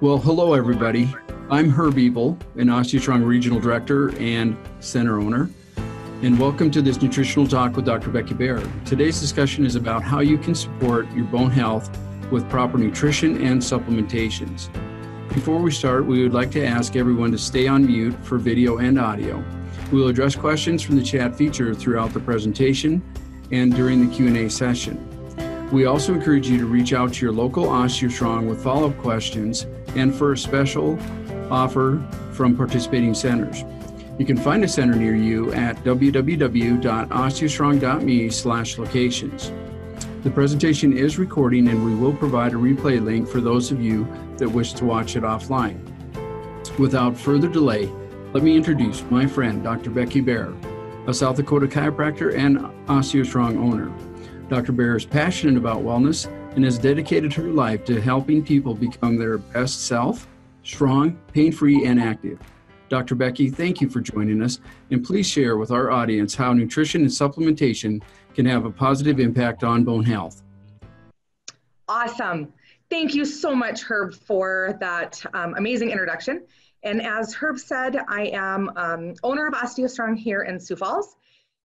Well, hello, everybody. I'm Herb Ebel, an OsteoStrong Regional Director and Center Owner, and welcome to this nutritional talk with Dr. Becky Baer. Today's discussion is about how you can support your bone health with proper nutrition and supplementations. Before we start, we would like to ask everyone to stay on mute for video and audio. We will address questions from the chat feature throughout the presentation and during the Q&A session. We also encourage you to reach out to your local OsteoStrong with follow-up questions and for a special offer from participating centers. You can find a center near you at www.osteostrong.me slash locations. The presentation is recording and we will provide a replay link for those of you that wish to watch it offline. Without further delay, let me introduce my friend, Dr. Becky Baer, a South Dakota chiropractor and OsteoStrong owner. Dr. Baer is passionate about wellness and has dedicated her life to helping people become their best self, strong, pain free, and active. Dr. Becky, thank you for joining us, and please share with our audience how nutrition and supplementation can have a positive impact on bone health. Awesome. Thank you so much, Herb, for that um, amazing introduction. And as Herb said, I am um, owner of OsteoStrong here in Sioux Falls.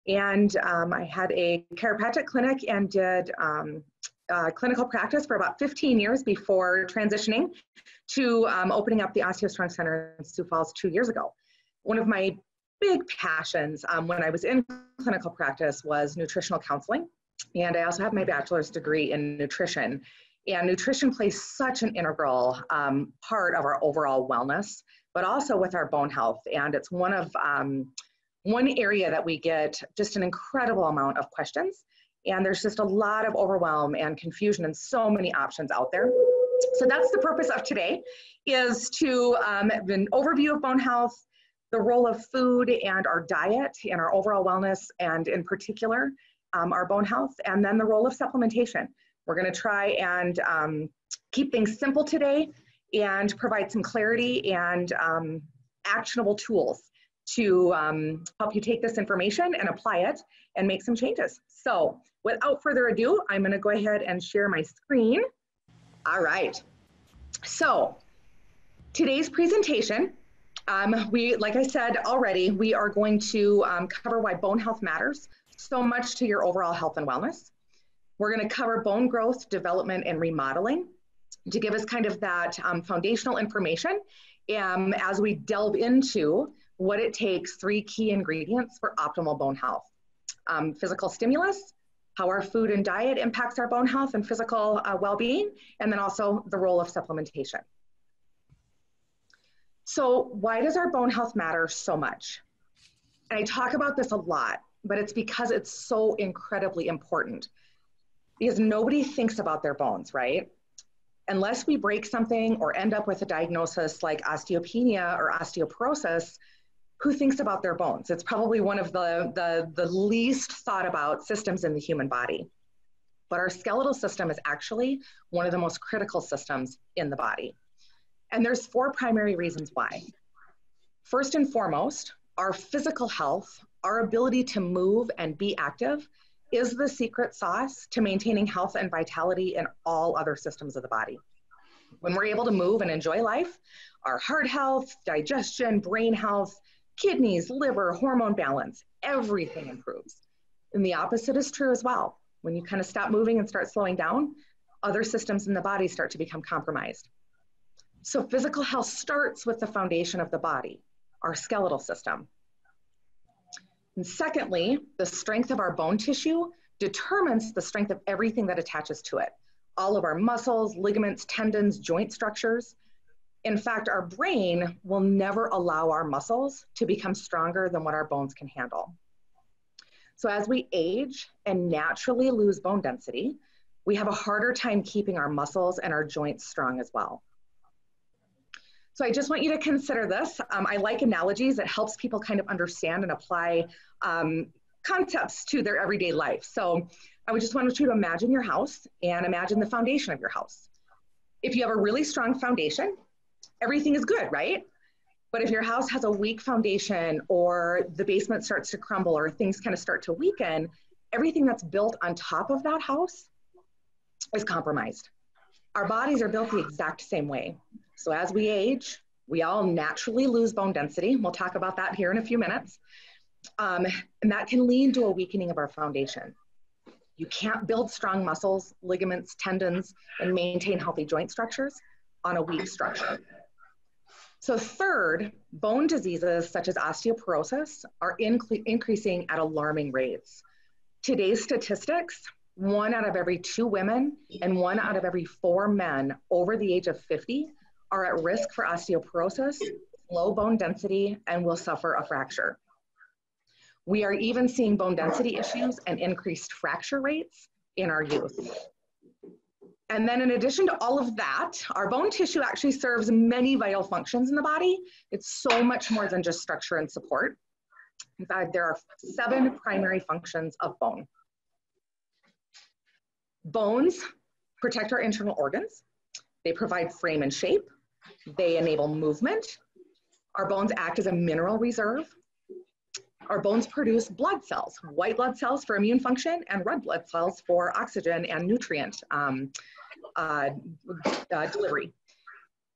And um, I had a chiropractic clinic and did um, uh, clinical practice for about 15 years before transitioning to um, opening up the OsteoStrong Center in Sioux Falls two years ago. One of my big passions um, when I was in clinical practice was nutritional counseling. And I also have my bachelor's degree in nutrition. And nutrition plays such an integral um, part of our overall wellness, but also with our bone health. And it's one of um, one area that we get just an incredible amount of questions and there's just a lot of overwhelm and confusion and so many options out there. So that's the purpose of today is to um, an overview of bone health the role of food and our diet and our overall wellness and in particular um, our bone health and then the role of supplementation. We're going to try and um, keep things simple today and provide some clarity and um, actionable tools to um, help you take this information and apply it and make some changes. So without further ado, I'm gonna go ahead and share my screen. All right. So today's presentation, um, we, like I said already, we are going to um, cover why bone health matters so much to your overall health and wellness. We're gonna cover bone growth, development, and remodeling to give us kind of that um, foundational information um, as we delve into what it takes, three key ingredients for optimal bone health. Um, physical stimulus, how our food and diet impacts our bone health and physical uh, well-being, and then also the role of supplementation. So why does our bone health matter so much? And I talk about this a lot, but it's because it's so incredibly important. Because nobody thinks about their bones, right? Unless we break something or end up with a diagnosis like osteopenia or osteoporosis, who thinks about their bones? It's probably one of the, the, the least thought about systems in the human body. But our skeletal system is actually one of the most critical systems in the body. And there's four primary reasons why. First and foremost, our physical health, our ability to move and be active, is the secret sauce to maintaining health and vitality in all other systems of the body. When we're able to move and enjoy life, our heart health, digestion, brain health, kidneys, liver, hormone balance, everything improves. And the opposite is true as well. When you kind of stop moving and start slowing down, other systems in the body start to become compromised. So physical health starts with the foundation of the body, our skeletal system. And secondly, the strength of our bone tissue determines the strength of everything that attaches to it. All of our muscles, ligaments, tendons, joint structures, in fact, our brain will never allow our muscles to become stronger than what our bones can handle. So as we age and naturally lose bone density, we have a harder time keeping our muscles and our joints strong as well. So I just want you to consider this. Um, I like analogies. It helps people kind of understand and apply um, concepts to their everyday life. So I would just want you to imagine your house and imagine the foundation of your house. If you have a really strong foundation, everything is good, right? But if your house has a weak foundation or the basement starts to crumble or things kind of start to weaken, everything that's built on top of that house is compromised. Our bodies are built the exact same way. So as we age, we all naturally lose bone density. We'll talk about that here in a few minutes. Um, and that can lead to a weakening of our foundation. You can't build strong muscles, ligaments, tendons, and maintain healthy joint structures on a weak structure. So third, bone diseases such as osteoporosis are increasing at alarming rates. Today's statistics, one out of every two women and one out of every four men over the age of 50 are at risk for osteoporosis, low bone density, and will suffer a fracture. We are even seeing bone density issues and increased fracture rates in our youth. And then in addition to all of that, our bone tissue actually serves many vital functions in the body. It's so much more than just structure and support. In fact, there are seven primary functions of bone. Bones protect our internal organs. They provide frame and shape. They enable movement. Our bones act as a mineral reserve. Our bones produce blood cells, white blood cells for immune function and red blood cells for oxygen and nutrient um, uh, uh, delivery.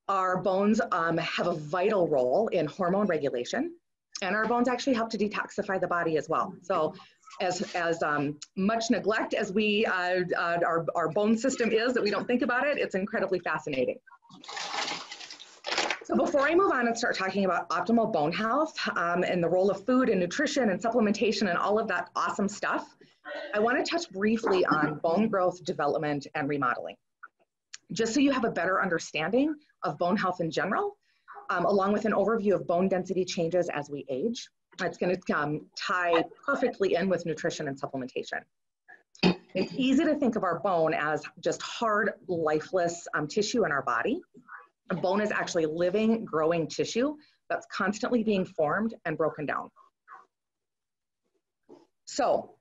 Our bones um, have a vital role in hormone regulation, and our bones actually help to detoxify the body as well. So as, as um, much neglect as we, uh, uh, our, our bone system is that we don't think about it, it's incredibly fascinating. So before I move on and start talking about optimal bone health um, and the role of food and nutrition and supplementation and all of that awesome stuff, I wanna touch briefly on bone growth, development, and remodeling. Just so you have a better understanding of bone health in general, um, along with an overview of bone density changes as we age. It's going to um, tie perfectly in with nutrition and supplementation. It's easy to think of our bone as just hard, lifeless um, tissue in our body. A bone is actually living, growing tissue that's constantly being formed and broken down. So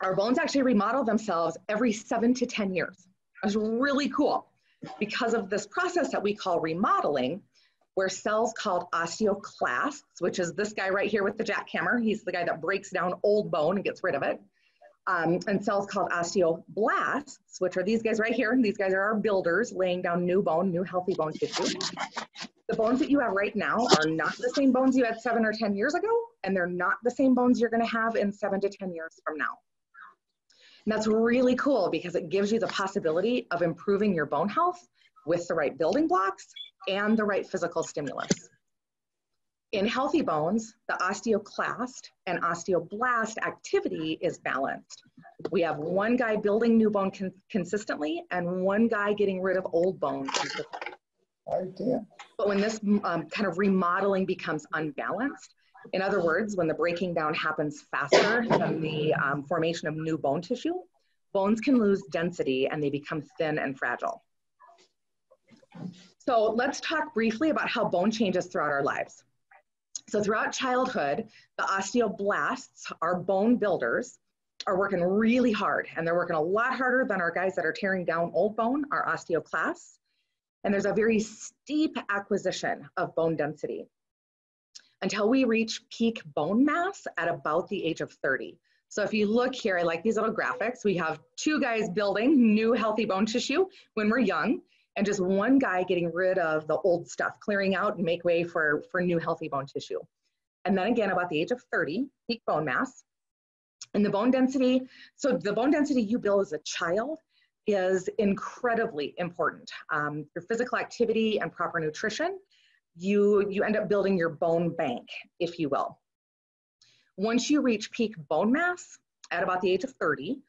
our bones actually remodel themselves every seven to 10 years. That's really cool. Because of this process that we call remodeling, where cells called osteoclasts, which is this guy right here with the jackhammer, he's the guy that breaks down old bone and gets rid of it, um, and cells called osteoblasts, which are these guys right here. These guys are our builders laying down new bone, new healthy bone tissue. The bones that you have right now are not the same bones you had seven or 10 years ago, and they're not the same bones you're gonna have in seven to 10 years from now. And that's really cool because it gives you the possibility of improving your bone health with the right building blocks and the right physical stimulus. In healthy bones, the osteoclast and osteoblast activity is balanced. We have one guy building new bone con consistently and one guy getting rid of old bone Idea. But when this um, kind of remodeling becomes unbalanced, in other words, when the breaking down happens faster than the um, formation of new bone tissue, bones can lose density and they become thin and fragile. So let's talk briefly about how bone changes throughout our lives. So throughout childhood, the osteoblasts, our bone builders, are working really hard and they're working a lot harder than our guys that are tearing down old bone, our osteoclasts. And there's a very steep acquisition of bone density until we reach peak bone mass at about the age of 30. So if you look here, I like these little graphics. We have two guys building new healthy bone tissue when we're young and just one guy getting rid of the old stuff, clearing out and make way for, for new healthy bone tissue. And then again, about the age of 30, peak bone mass. And the bone density, so the bone density you build as a child is incredibly important. Um, your physical activity and proper nutrition, you, you end up building your bone bank, if you will. Once you reach peak bone mass at about the age of 30,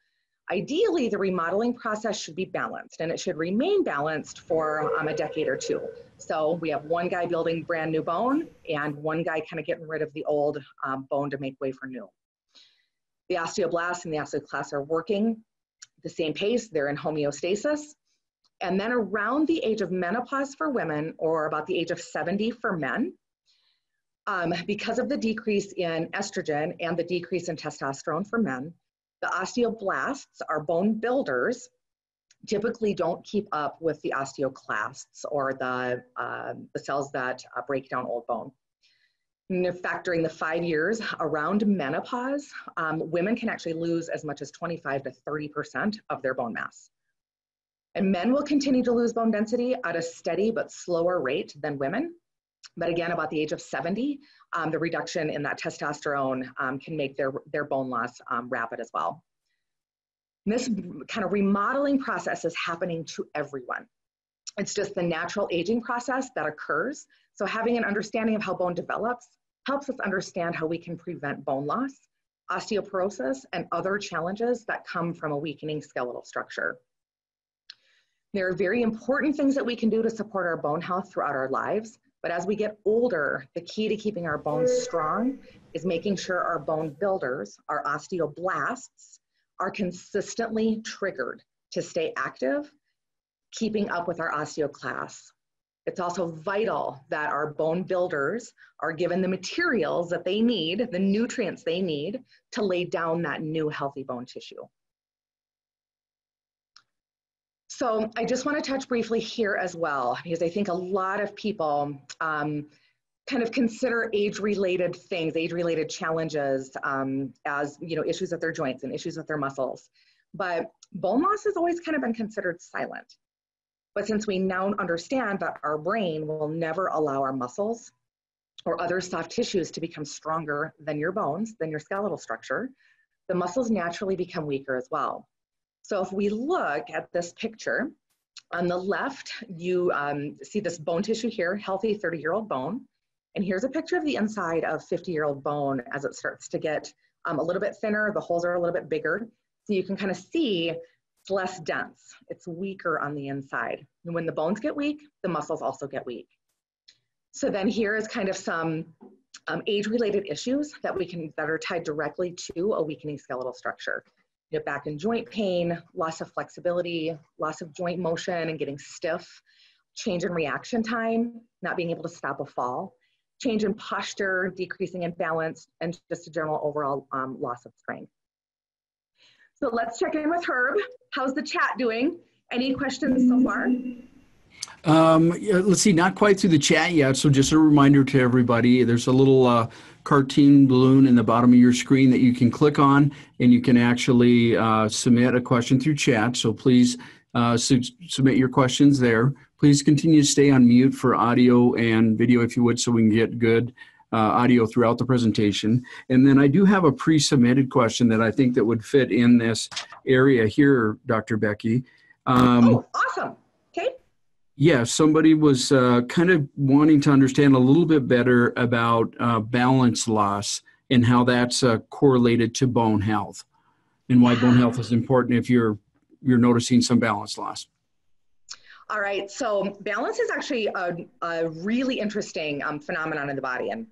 Ideally, the remodeling process should be balanced and it should remain balanced for um, a decade or two. So we have one guy building brand new bone and one guy kind of getting rid of the old um, bone to make way for new. The osteoblasts and the osteoclasts are working the same pace, they're in homeostasis. And then around the age of menopause for women, or about the age of 70 for men, um, because of the decrease in estrogen and the decrease in testosterone for men, the osteoblasts, our bone builders, typically don't keep up with the osteoclasts or the, uh, the cells that uh, break down old bone. And in fact, during the five years around menopause, um, women can actually lose as much as 25 to 30% of their bone mass. And men will continue to lose bone density at a steady but slower rate than women. But again, about the age of 70, um, the reduction in that testosterone um, can make their, their bone loss um, rapid as well. And this kind of remodeling process is happening to everyone. It's just the natural aging process that occurs. So having an understanding of how bone develops helps us understand how we can prevent bone loss, osteoporosis, and other challenges that come from a weakening skeletal structure. There are very important things that we can do to support our bone health throughout our lives, but as we get older, the key to keeping our bones strong is making sure our bone builders, our osteoblasts, are consistently triggered to stay active, keeping up with our osteoclasts. It's also vital that our bone builders are given the materials that they need, the nutrients they need to lay down that new healthy bone tissue. So I just want to touch briefly here as well, because I think a lot of people um, kind of consider age-related things, age-related challenges um, as you know issues with their joints and issues with their muscles. But bone loss has always kind of been considered silent. But since we now understand that our brain will never allow our muscles or other soft tissues to become stronger than your bones, than your skeletal structure, the muscles naturally become weaker as well. So if we look at this picture, on the left, you um, see this bone tissue here, healthy 30-year-old bone. And here's a picture of the inside of 50-year-old bone as it starts to get um, a little bit thinner, the holes are a little bit bigger. So you can kind of see it's less dense, it's weaker on the inside. And when the bones get weak, the muscles also get weak. So then here is kind of some um, age-related issues that we can that are tied directly to a weakening skeletal structure you know, back and joint pain, loss of flexibility, loss of joint motion and getting stiff, change in reaction time, not being able to stop a fall, change in posture, decreasing in balance, and just a general overall um, loss of strength. So let's check in with Herb. How's the chat doing? Any questions so far? Um, let's see, not quite through the chat yet. So just a reminder to everybody, there's a little uh, cartoon balloon in the bottom of your screen that you can click on and you can actually uh, submit a question through chat. So please uh, su submit your questions there. Please continue to stay on mute for audio and video if you would so we can get good uh, audio throughout the presentation. And then I do have a pre-submitted question that I think that would fit in this area here, Dr. Becky. Um, oh, awesome. Okay. Yeah, somebody was uh, kind of wanting to understand a little bit better about uh, balance loss and how that's uh, correlated to bone health, and why bone health is important if you're you're noticing some balance loss. All right, so balance is actually a, a really interesting um, phenomenon in the body, and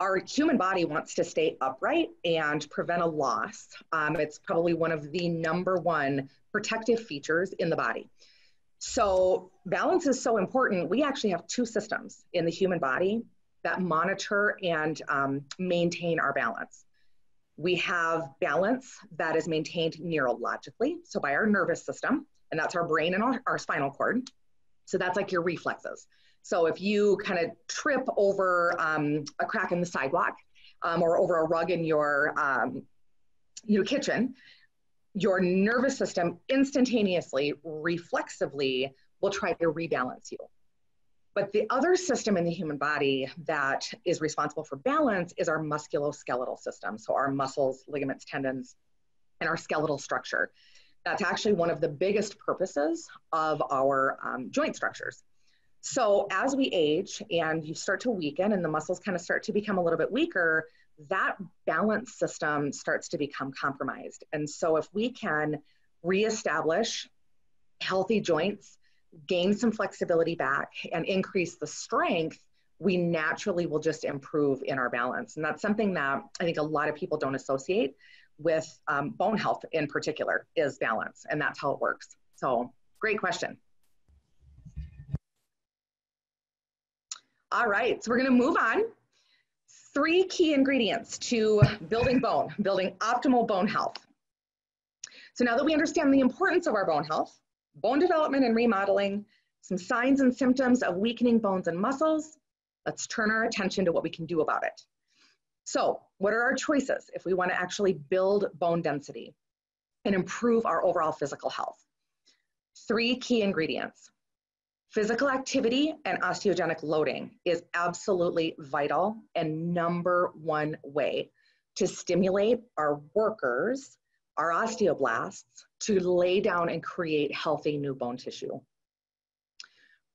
our human body wants to stay upright and prevent a loss. Um, it's probably one of the number one protective features in the body. So balance is so important. We actually have two systems in the human body that monitor and um, maintain our balance. We have balance that is maintained neurologically, so by our nervous system, and that's our brain and our, our spinal cord. So that's like your reflexes. So if you kind of trip over um, a crack in the sidewalk um, or over a rug in your um, your kitchen, your nervous system instantaneously, reflexively, will try to rebalance you. But the other system in the human body that is responsible for balance is our musculoskeletal system. So our muscles, ligaments, tendons, and our skeletal structure. That's actually one of the biggest purposes of our um, joint structures. So as we age and you start to weaken and the muscles kind of start to become a little bit weaker, that balance system starts to become compromised. And so, if we can reestablish healthy joints, gain some flexibility back, and increase the strength, we naturally will just improve in our balance. And that's something that I think a lot of people don't associate with um, bone health in particular is balance. And that's how it works. So, great question. All right, so we're going to move on three key ingredients to building bone, building optimal bone health. So now that we understand the importance of our bone health, bone development and remodeling, some signs and symptoms of weakening bones and muscles, let's turn our attention to what we can do about it. So what are our choices if we want to actually build bone density and improve our overall physical health? Three key ingredients. Physical activity and osteogenic loading is absolutely vital and number one way to stimulate our workers, our osteoblasts, to lay down and create healthy new bone tissue.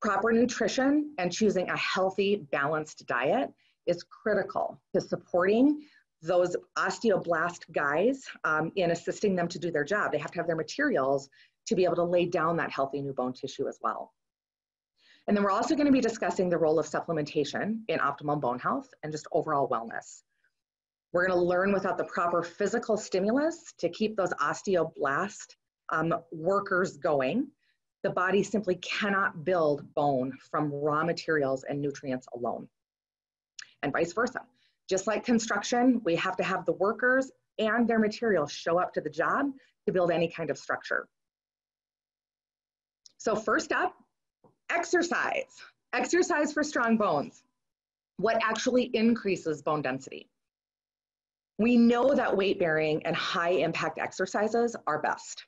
Proper nutrition and choosing a healthy, balanced diet is critical to supporting those osteoblast guys um, in assisting them to do their job. They have to have their materials to be able to lay down that healthy new bone tissue as well. And then we're also going to be discussing the role of supplementation in optimal bone health and just overall wellness. We're going to learn without the proper physical stimulus to keep those osteoblast um, workers going. The body simply cannot build bone from raw materials and nutrients alone, and vice versa. Just like construction, we have to have the workers and their materials show up to the job to build any kind of structure. So first up, exercise. Exercise for strong bones. What actually increases bone density? We know that weight bearing and high impact exercises are best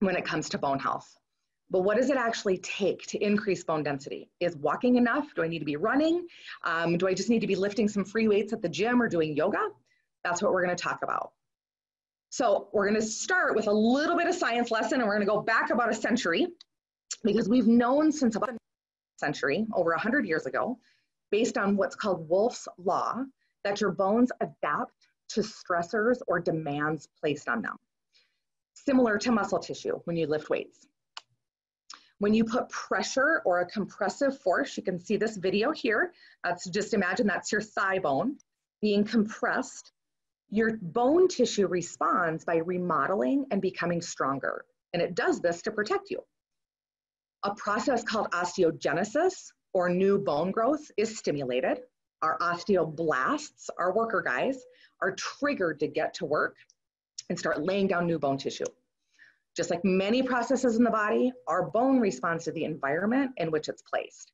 when it comes to bone health. But what does it actually take to increase bone density? Is walking enough? Do I need to be running? Um, do I just need to be lifting some free weights at the gym or doing yoga? That's what we're going to talk about. So we're going to start with a little bit of science lesson and we're going to go back about a century because we've known since about a century, over 100 years ago, based on what's called Wolff's Law, that your bones adapt to stressors or demands placed on them, similar to muscle tissue when you lift weights. When you put pressure or a compressive force, you can see this video here. That's just imagine that's your thigh bone being compressed. Your bone tissue responds by remodeling and becoming stronger. And it does this to protect you. A process called osteogenesis or new bone growth is stimulated. Our osteoblasts, our worker guys, are triggered to get to work and start laying down new bone tissue. Just like many processes in the body, our bone responds to the environment in which it's placed.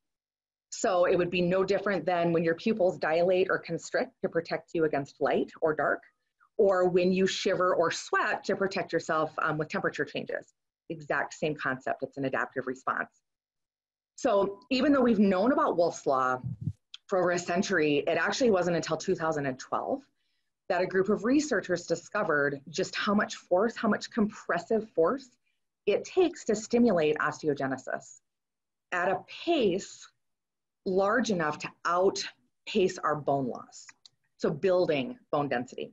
So it would be no different than when your pupils dilate or constrict to protect you against light or dark, or when you shiver or sweat to protect yourself um, with temperature changes exact same concept. It's an adaptive response. So even though we've known about Wolff's Law for over a century, it actually wasn't until 2012 that a group of researchers discovered just how much force, how much compressive force it takes to stimulate osteogenesis at a pace large enough to outpace our bone loss. So building bone density,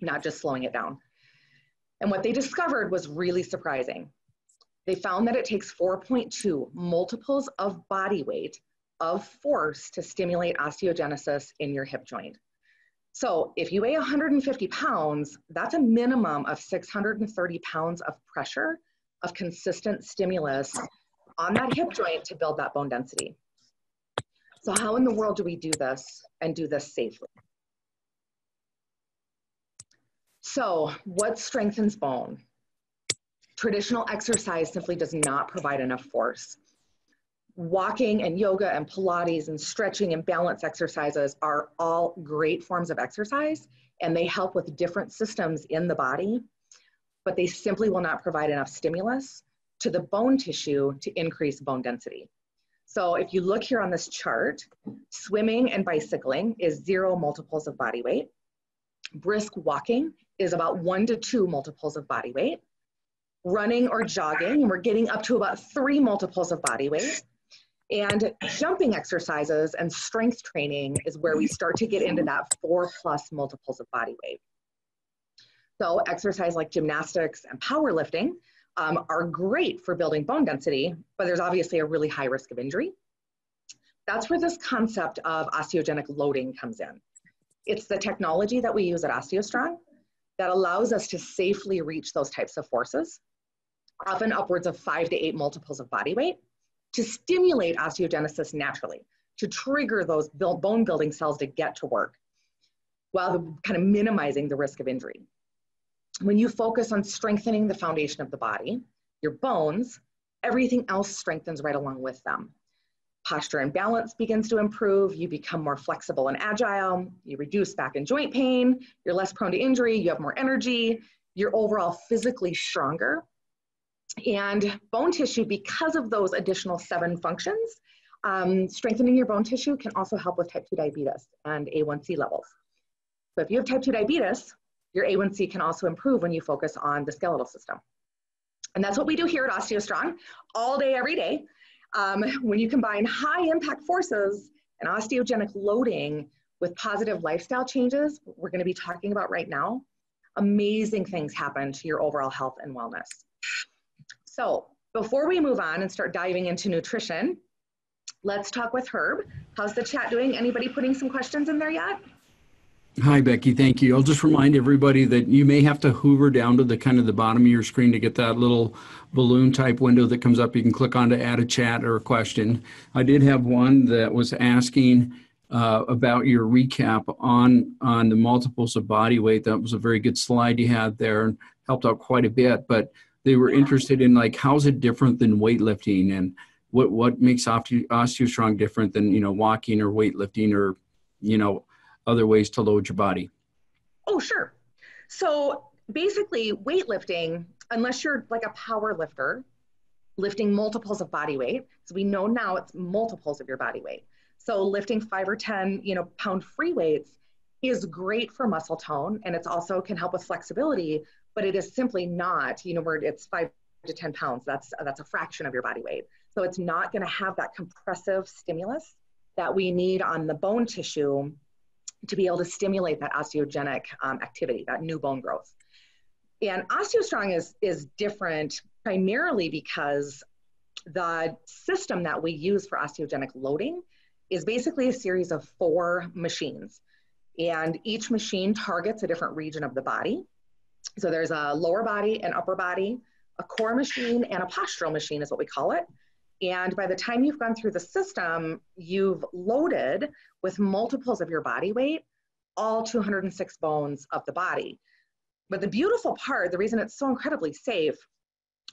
not just slowing it down. And what they discovered was really surprising. They found that it takes 4.2 multiples of body weight of force to stimulate osteogenesis in your hip joint. So if you weigh 150 pounds, that's a minimum of 630 pounds of pressure of consistent stimulus on that hip joint to build that bone density. So how in the world do we do this and do this safely? So what strengthens bone? Traditional exercise simply does not provide enough force. Walking and yoga and Pilates and stretching and balance exercises are all great forms of exercise and they help with different systems in the body, but they simply will not provide enough stimulus to the bone tissue to increase bone density. So if you look here on this chart, swimming and bicycling is zero multiples of body weight. Brisk walking is about one to two multiples of body weight running or jogging, and we're getting up to about three multiples of body weight. And jumping exercises and strength training is where we start to get into that four plus multiples of body weight. So exercise like gymnastics and powerlifting um, are great for building bone density, but there's obviously a really high risk of injury. That's where this concept of osteogenic loading comes in. It's the technology that we use at OsteoStrong that allows us to safely reach those types of forces often upwards of five to eight multiples of body weight, to stimulate osteogenesis naturally, to trigger those bone building cells to get to work, while kind of minimizing the risk of injury. When you focus on strengthening the foundation of the body, your bones, everything else strengthens right along with them. Posture and balance begins to improve. You become more flexible and agile. You reduce back and joint pain. You're less prone to injury. You have more energy. You're overall physically stronger And bone tissue, because of those additional seven functions, um, strengthening your bone tissue can also help with type 2 diabetes and A1C levels. So if you have type 2 diabetes, your A1C can also improve when you focus on the skeletal system. And that's what we do here at OsteoStrong all day, every day. Um, when you combine high impact forces and osteogenic loading with positive lifestyle changes, we're going to be talking about right now, amazing things happen to your overall health and wellness. So before we move on and start diving into nutrition, let's talk with Herb. How's the chat doing? Anybody putting some questions in there yet? Hi, Becky. Thank you. I'll just remind everybody that you may have to hoover down to the kind of the bottom of your screen to get that little balloon type window that comes up. You can click on to add a chat or a question. I did have one that was asking uh, about your recap on on the multiples of body weight. That was a very good slide you had there and helped out quite a bit. But they were interested in like how's it different than weightlifting and what what makes osteo OsteoStrong different than you know walking or weightlifting or you know other ways to load your body. Oh sure. So basically, weightlifting, unless you're like a power lifter, lifting multiples of body weight. So we know now it's multiples of your body weight. So lifting five or 10, you know, pound free weights is great for muscle tone and it's also can help with flexibility, but it is simply not, you know, where it's five to 10 pounds. That's, that's a fraction of your body weight. So it's not going to have that compressive stimulus that we need on the bone tissue to be able to stimulate that osteogenic um, activity, that new bone growth. And OsteoStrong is, is different primarily because the system that we use for osteogenic loading is basically a series of four machines. And each machine targets a different region of the body. So there's a lower body and upper body, a core machine, and a postural machine is what we call it. And by the time you've gone through the system, you've loaded with multiples of your body weight, all 206 bones of the body. But the beautiful part, the reason it's so incredibly safe,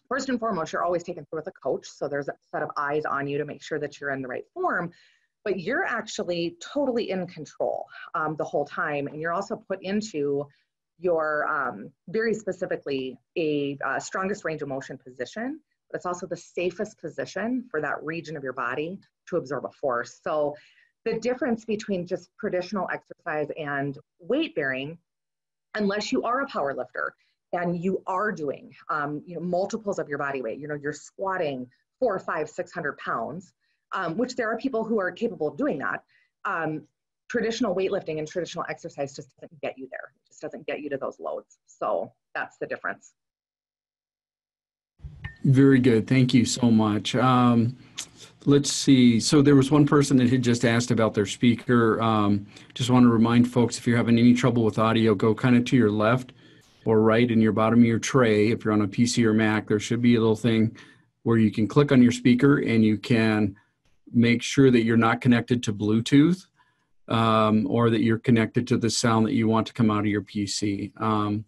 first and foremost, you're always taken through with a coach. So there's a set of eyes on you to make sure that you're in the right form but you're actually totally in control um, the whole time. And you're also put into your um, very specifically a uh, strongest range of motion position, but it's also the safest position for that region of your body to absorb a force. So the difference between just traditional exercise and weight bearing, unless you are a power lifter and you are doing um, you know multiples of your body weight, you know you're squatting four, five, six hundred pounds um, which there are people who are capable of doing that. Um, traditional weightlifting and traditional exercise just doesn't get you there. Just doesn't get you to those loads. So that's the difference. Very good. Thank you so much. Um, let's see. So there was one person that had just asked about their speaker. Um, just want to remind folks if you're having any trouble with audio, go kind of to your left or right in your bottom of your tray. If you're on a PC or Mac, there should be a little thing where you can click on your speaker and you can make sure that you're not connected to Bluetooth um, or that you're connected to the sound that you want to come out of your PC. Um,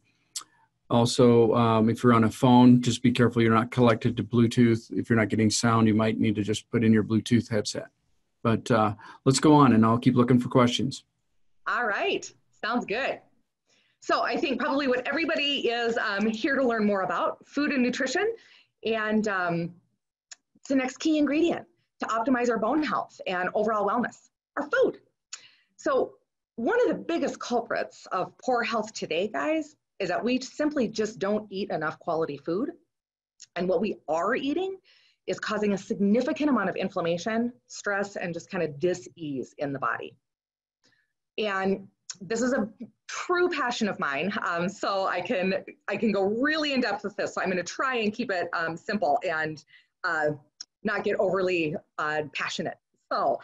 also, um, if you're on a phone, just be careful you're not connected to Bluetooth. If you're not getting sound, you might need to just put in your Bluetooth headset. But uh, let's go on and I'll keep looking for questions. All right, sounds good. So I think probably what everybody is um, here to learn more about, food and nutrition, and um, it's the next key ingredient to optimize our bone health and overall wellness, our food. So one of the biggest culprits of poor health today, guys, is that we simply just don't eat enough quality food. And what we are eating is causing a significant amount of inflammation, stress, and just kind of dis-ease in the body. And this is a true passion of mine. Um, so I can I can go really in depth with this. So I'm going to try and keep it um, simple and uh, not get overly uh, passionate. So,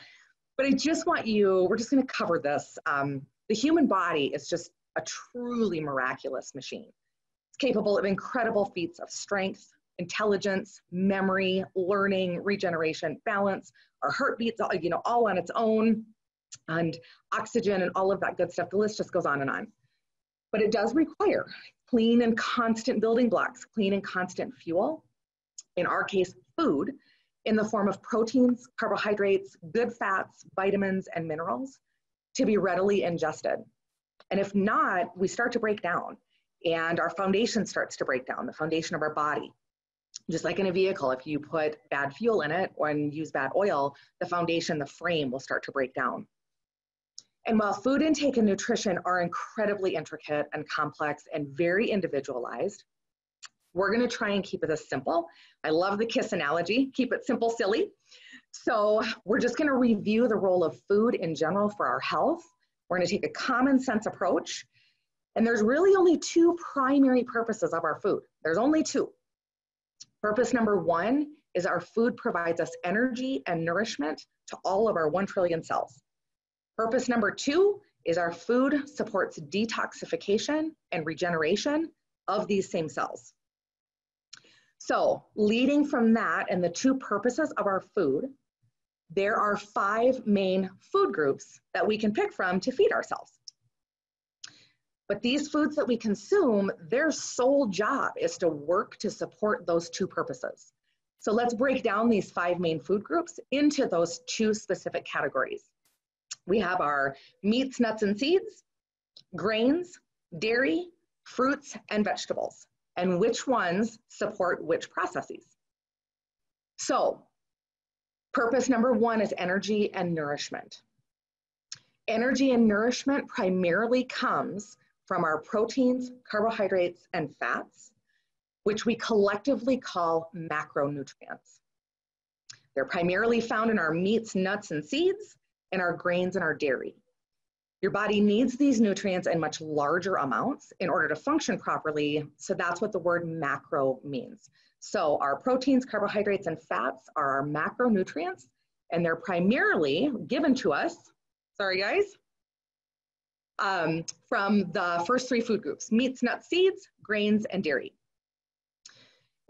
but I just want you, we're just going to cover this. Um, the human body is just a truly miraculous machine. It's capable of incredible feats of strength, intelligence, memory, learning, regeneration, balance. Our heart beats, you know, all on its own, and oxygen and all of that good stuff. The list just goes on and on. But it does require clean and constant building blocks, clean and constant fuel. In our case, food in the form of proteins, carbohydrates, good fats, vitamins, and minerals to be readily ingested. And if not, we start to break down and our foundation starts to break down, the foundation of our body. Just like in a vehicle, if you put bad fuel in it or use bad oil, the foundation, the frame will start to break down. And while food intake and nutrition are incredibly intricate and complex and very individualized, we're gonna try and keep it as simple. I love the KISS analogy, keep it simple, silly. So we're just gonna review the role of food in general for our health. We're gonna take a common sense approach. And there's really only two primary purposes of our food. There's only two. Purpose number one is our food provides us energy and nourishment to all of our 1 trillion cells. Purpose number two is our food supports detoxification and regeneration of these same cells. So leading from that and the two purposes of our food, there are five main food groups that we can pick from to feed ourselves. But these foods that we consume, their sole job is to work to support those two purposes. So let's break down these five main food groups into those two specific categories. We have our meats, nuts, and seeds, grains, dairy, fruits, and vegetables, and which ones support which processes. So, purpose number one is energy and nourishment. Energy and nourishment primarily comes from our proteins, carbohydrates, and fats, which we collectively call macronutrients. They're primarily found in our meats, nuts, and seeds, and our grains and our dairy. Your body needs these nutrients in much larger amounts in order to function properly. So that's what the word macro means. So our proteins, carbohydrates, and fats are our macronutrients, and they're primarily given to us, sorry guys, um, from the first three food groups, meats, nuts, seeds, grains, and dairy.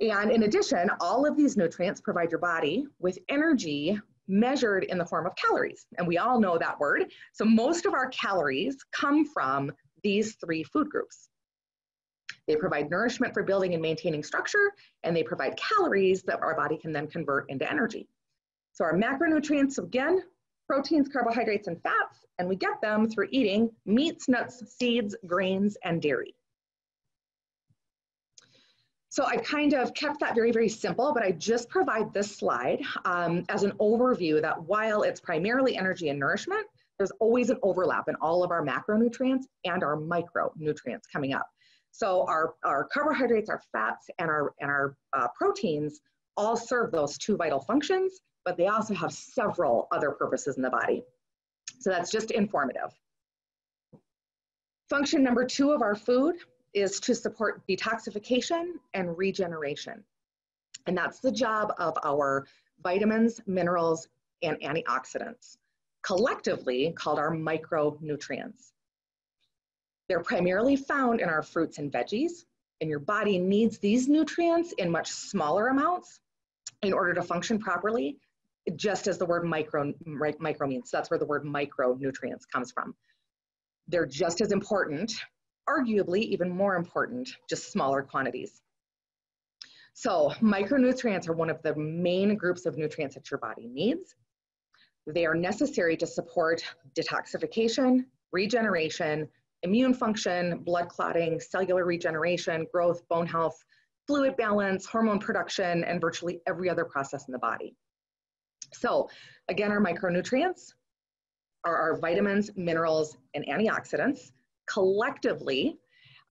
And in addition, all of these nutrients provide your body with energy measured in the form of calories. And we all know that word. So most of our calories come from these three food groups. They provide nourishment for building and maintaining structure, and they provide calories that our body can then convert into energy. So our macronutrients, again, proteins, carbohydrates, and fats, and we get them through eating meats, nuts, seeds, grains, and dairy. So I kind of kept that very, very simple, but I just provide this slide um, as an overview that while it's primarily energy and nourishment, there's always an overlap in all of our macronutrients and our micronutrients coming up. So our, our carbohydrates, our fats, and our, and our uh, proteins all serve those two vital functions, but they also have several other purposes in the body. So that's just informative. Function number two of our food is to support detoxification and regeneration. And that's the job of our vitamins, minerals, and antioxidants, collectively called our micronutrients. They're primarily found in our fruits and veggies, and your body needs these nutrients in much smaller amounts in order to function properly, just as the word micro, micro means. So that's where the word micronutrients comes from. They're just as important arguably even more important, just smaller quantities. So micronutrients are one of the main groups of nutrients that your body needs. They are necessary to support detoxification, regeneration, immune function, blood clotting, cellular regeneration, growth, bone health, fluid balance, hormone production, and virtually every other process in the body. So again, our micronutrients are our vitamins, minerals, and antioxidants collectively,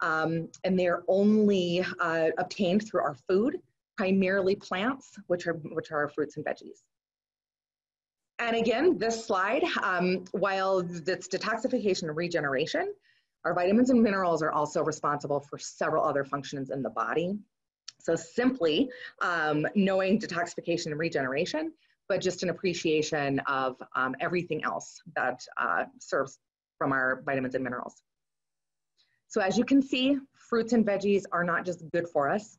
um, and they're only uh, obtained through our food, primarily plants, which are, which are our fruits and veggies. And again, this slide, um, while it's detoxification and regeneration, our vitamins and minerals are also responsible for several other functions in the body. So simply um, knowing detoxification and regeneration, but just an appreciation of um, everything else that uh, serves from our vitamins and minerals. So as you can see, fruits and veggies are not just good for us,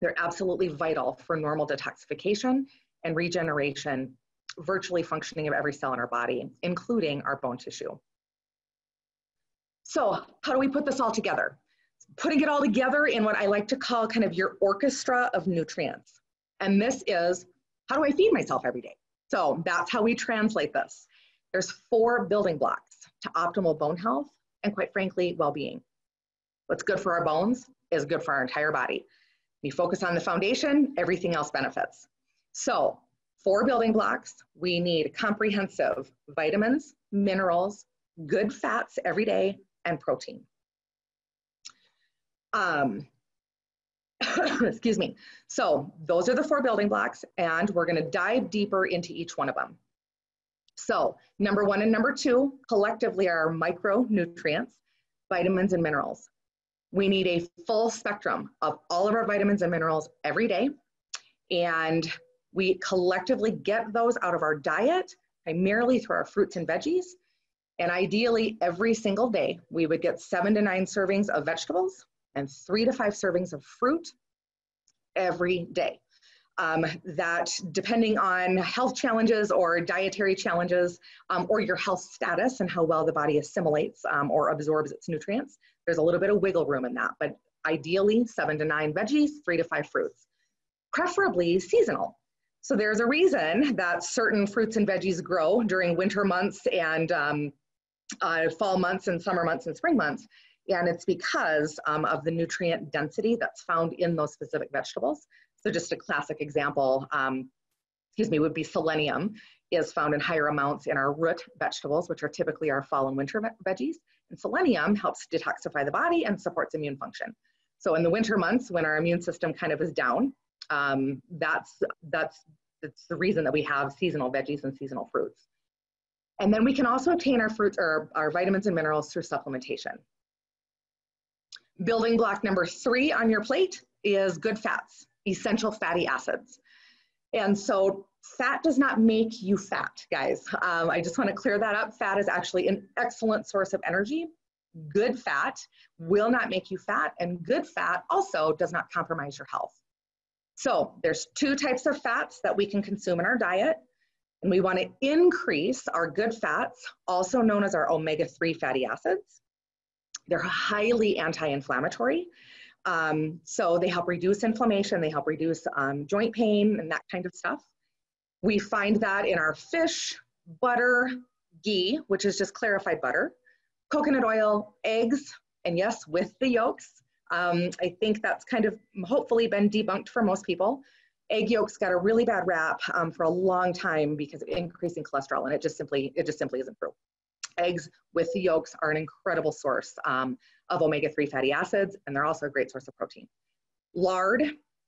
they're absolutely vital for normal detoxification and regeneration, virtually functioning of every cell in our body, including our bone tissue. So how do we put this all together? Putting it all together in what I like to call kind of your orchestra of nutrients. And this is, how do I feed myself every day? So that's how we translate this. There's four building blocks to optimal bone health and quite frankly, well-being. What's good for our bones is good for our entire body. We focus on the foundation, everything else benefits. So for building blocks, we need comprehensive vitamins, minerals, good fats every day, and protein. Um, excuse me. So those are the four building blocks, and we're gonna dive deeper into each one of them. So number one and number two collectively are micronutrients, vitamins and minerals. We need a full spectrum of all of our vitamins and minerals every day. And we collectively get those out of our diet, primarily through our fruits and veggies. And ideally, every single day, we would get seven to nine servings of vegetables and three to five servings of fruit every day. Um, that depending on health challenges or dietary challenges um, or your health status and how well the body assimilates um, or absorbs its nutrients, there's a little bit of wiggle room in that. But ideally, seven to nine veggies, three to five fruits, preferably seasonal. So there's a reason that certain fruits and veggies grow during winter months and um, uh, fall months and summer months and spring months. And it's because um, of the nutrient density that's found in those specific vegetables. So just a classic example, um, excuse me, would be selenium is found in higher amounts in our root vegetables, which are typically our fall and winter veggies. And selenium helps detoxify the body and supports immune function. So in the winter months, when our immune system kind of is down, um, that's, that's, that's the reason that we have seasonal veggies and seasonal fruits. And then we can also obtain our fruits or our vitamins and minerals through supplementation. Building block number three on your plate is good fats, essential fatty acids. And so fat does not make you fat, guys. Um, I just want to clear that up. Fat is actually an excellent source of energy. Good fat will not make you fat, and good fat also does not compromise your health. So there's two types of fats that we can consume in our diet. And we want to increase our good fats, also known as our omega-3 fatty acids. They're highly anti-inflammatory. Um, so they help reduce inflammation, they help reduce um, joint pain and that kind of stuff. We find that in our fish, butter, ghee, which is just clarified butter, coconut oil, eggs, and yes, with the yolks, um, I think that's kind of hopefully been debunked for most people. Egg yolks got a really bad rap um, for a long time because of increasing cholesterol, and it just simply it just simply isn't true. Eggs with the yolks are an incredible source um, of omega-3 fatty acids, and they're also a great source of protein. Lard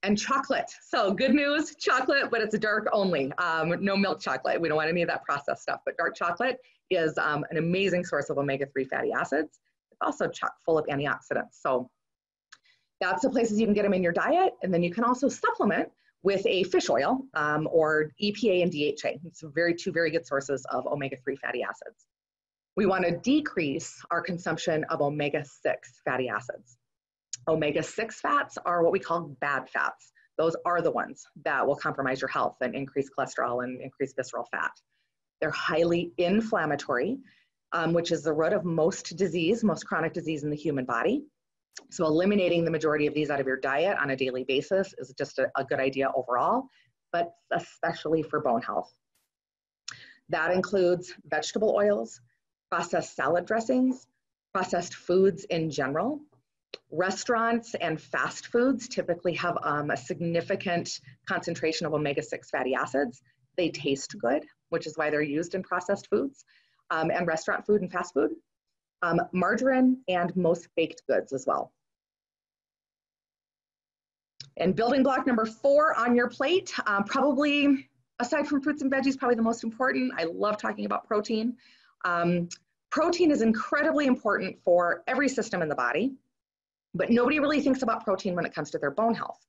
and chocolate. So good news, chocolate, but it's dark only. Um, no milk chocolate. We don't want any of that processed stuff, but dark chocolate is um, an amazing source of omega-3 fatty acids. It's also chock full of antioxidants. So that's the places you can get them in your diet. And then you can also supplement with a fish oil um, or EPA and DHA. It's very two very good sources of omega-3 fatty acids. We want to decrease our consumption of omega-6 fatty acids. Omega-6 fats are what we call bad fats. Those are the ones that will compromise your health and increase cholesterol and increase visceral fat. They're highly inflammatory, um, which is the root of most disease, most chronic disease in the human body. So eliminating the majority of these out of your diet on a daily basis is just a, a good idea overall, but especially for bone health. That includes vegetable oils, processed salad dressings, processed foods in general. Restaurants and fast foods typically have um, a significant concentration of omega-6 fatty acids. They taste good, which is why they're used in processed foods. Um, and restaurant food and fast food um, margarine, and most baked goods as well. And building block number four on your plate, um, probably aside from fruits and veggies, probably the most important. I love talking about protein. Um, protein is incredibly important for every system in the body, but nobody really thinks about protein when it comes to their bone health.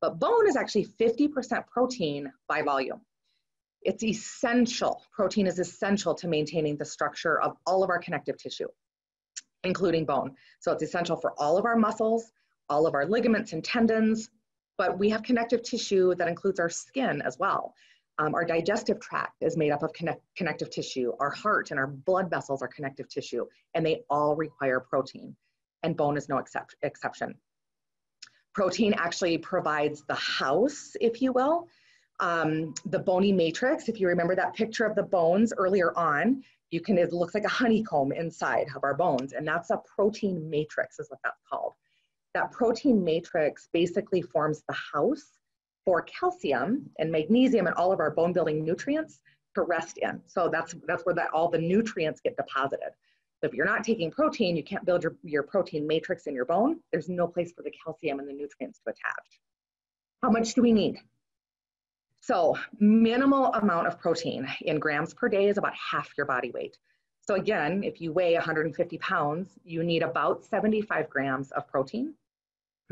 But bone is actually 50% protein by volume. It's essential. Protein is essential to maintaining the structure of all of our connective tissue including bone. So it's essential for all of our muscles, all of our ligaments and tendons, but we have connective tissue that includes our skin as well. Um, our digestive tract is made up of connect connective tissue. Our heart and our blood vessels are connective tissue, and they all require protein, and bone is no except exception. Protein actually provides the house, if you will, um, the bony matrix. If you remember that picture of the bones earlier on, you can, it looks like a honeycomb inside of our bones, and that's a protein matrix, is what that's called. that protein matrix basically forms the house for calcium and magnesium and all of our bone building nutrients to rest in. So that's, that's where that, all the nutrients get deposited. So if you're not taking protein, you can't build your, your protein matrix in your bone. There's no place for the calcium and the nutrients to attach. How much do we need? So minimal amount of protein in grams per day is about half your body weight. So again, if you weigh 150 pounds, you need about 75 grams of protein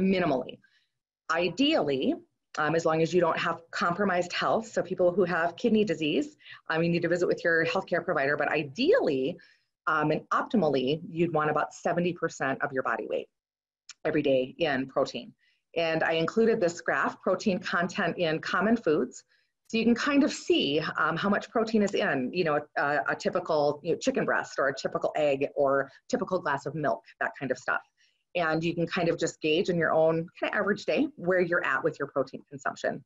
minimally. Ideally, um, as long as you don't have compromised health, so people who have kidney disease, um, you need to visit with your healthcare provider, but ideally um, and optimally, you'd want about 70% of your body weight every day in protein. And I included this graph, protein content in common foods. So you can kind of see um, how much protein is in, you know, a, a typical you know, chicken breast or a typical egg or typical glass of milk, that kind of stuff. And you can kind of just gauge in your own kind of average day where you're at with your protein consumption.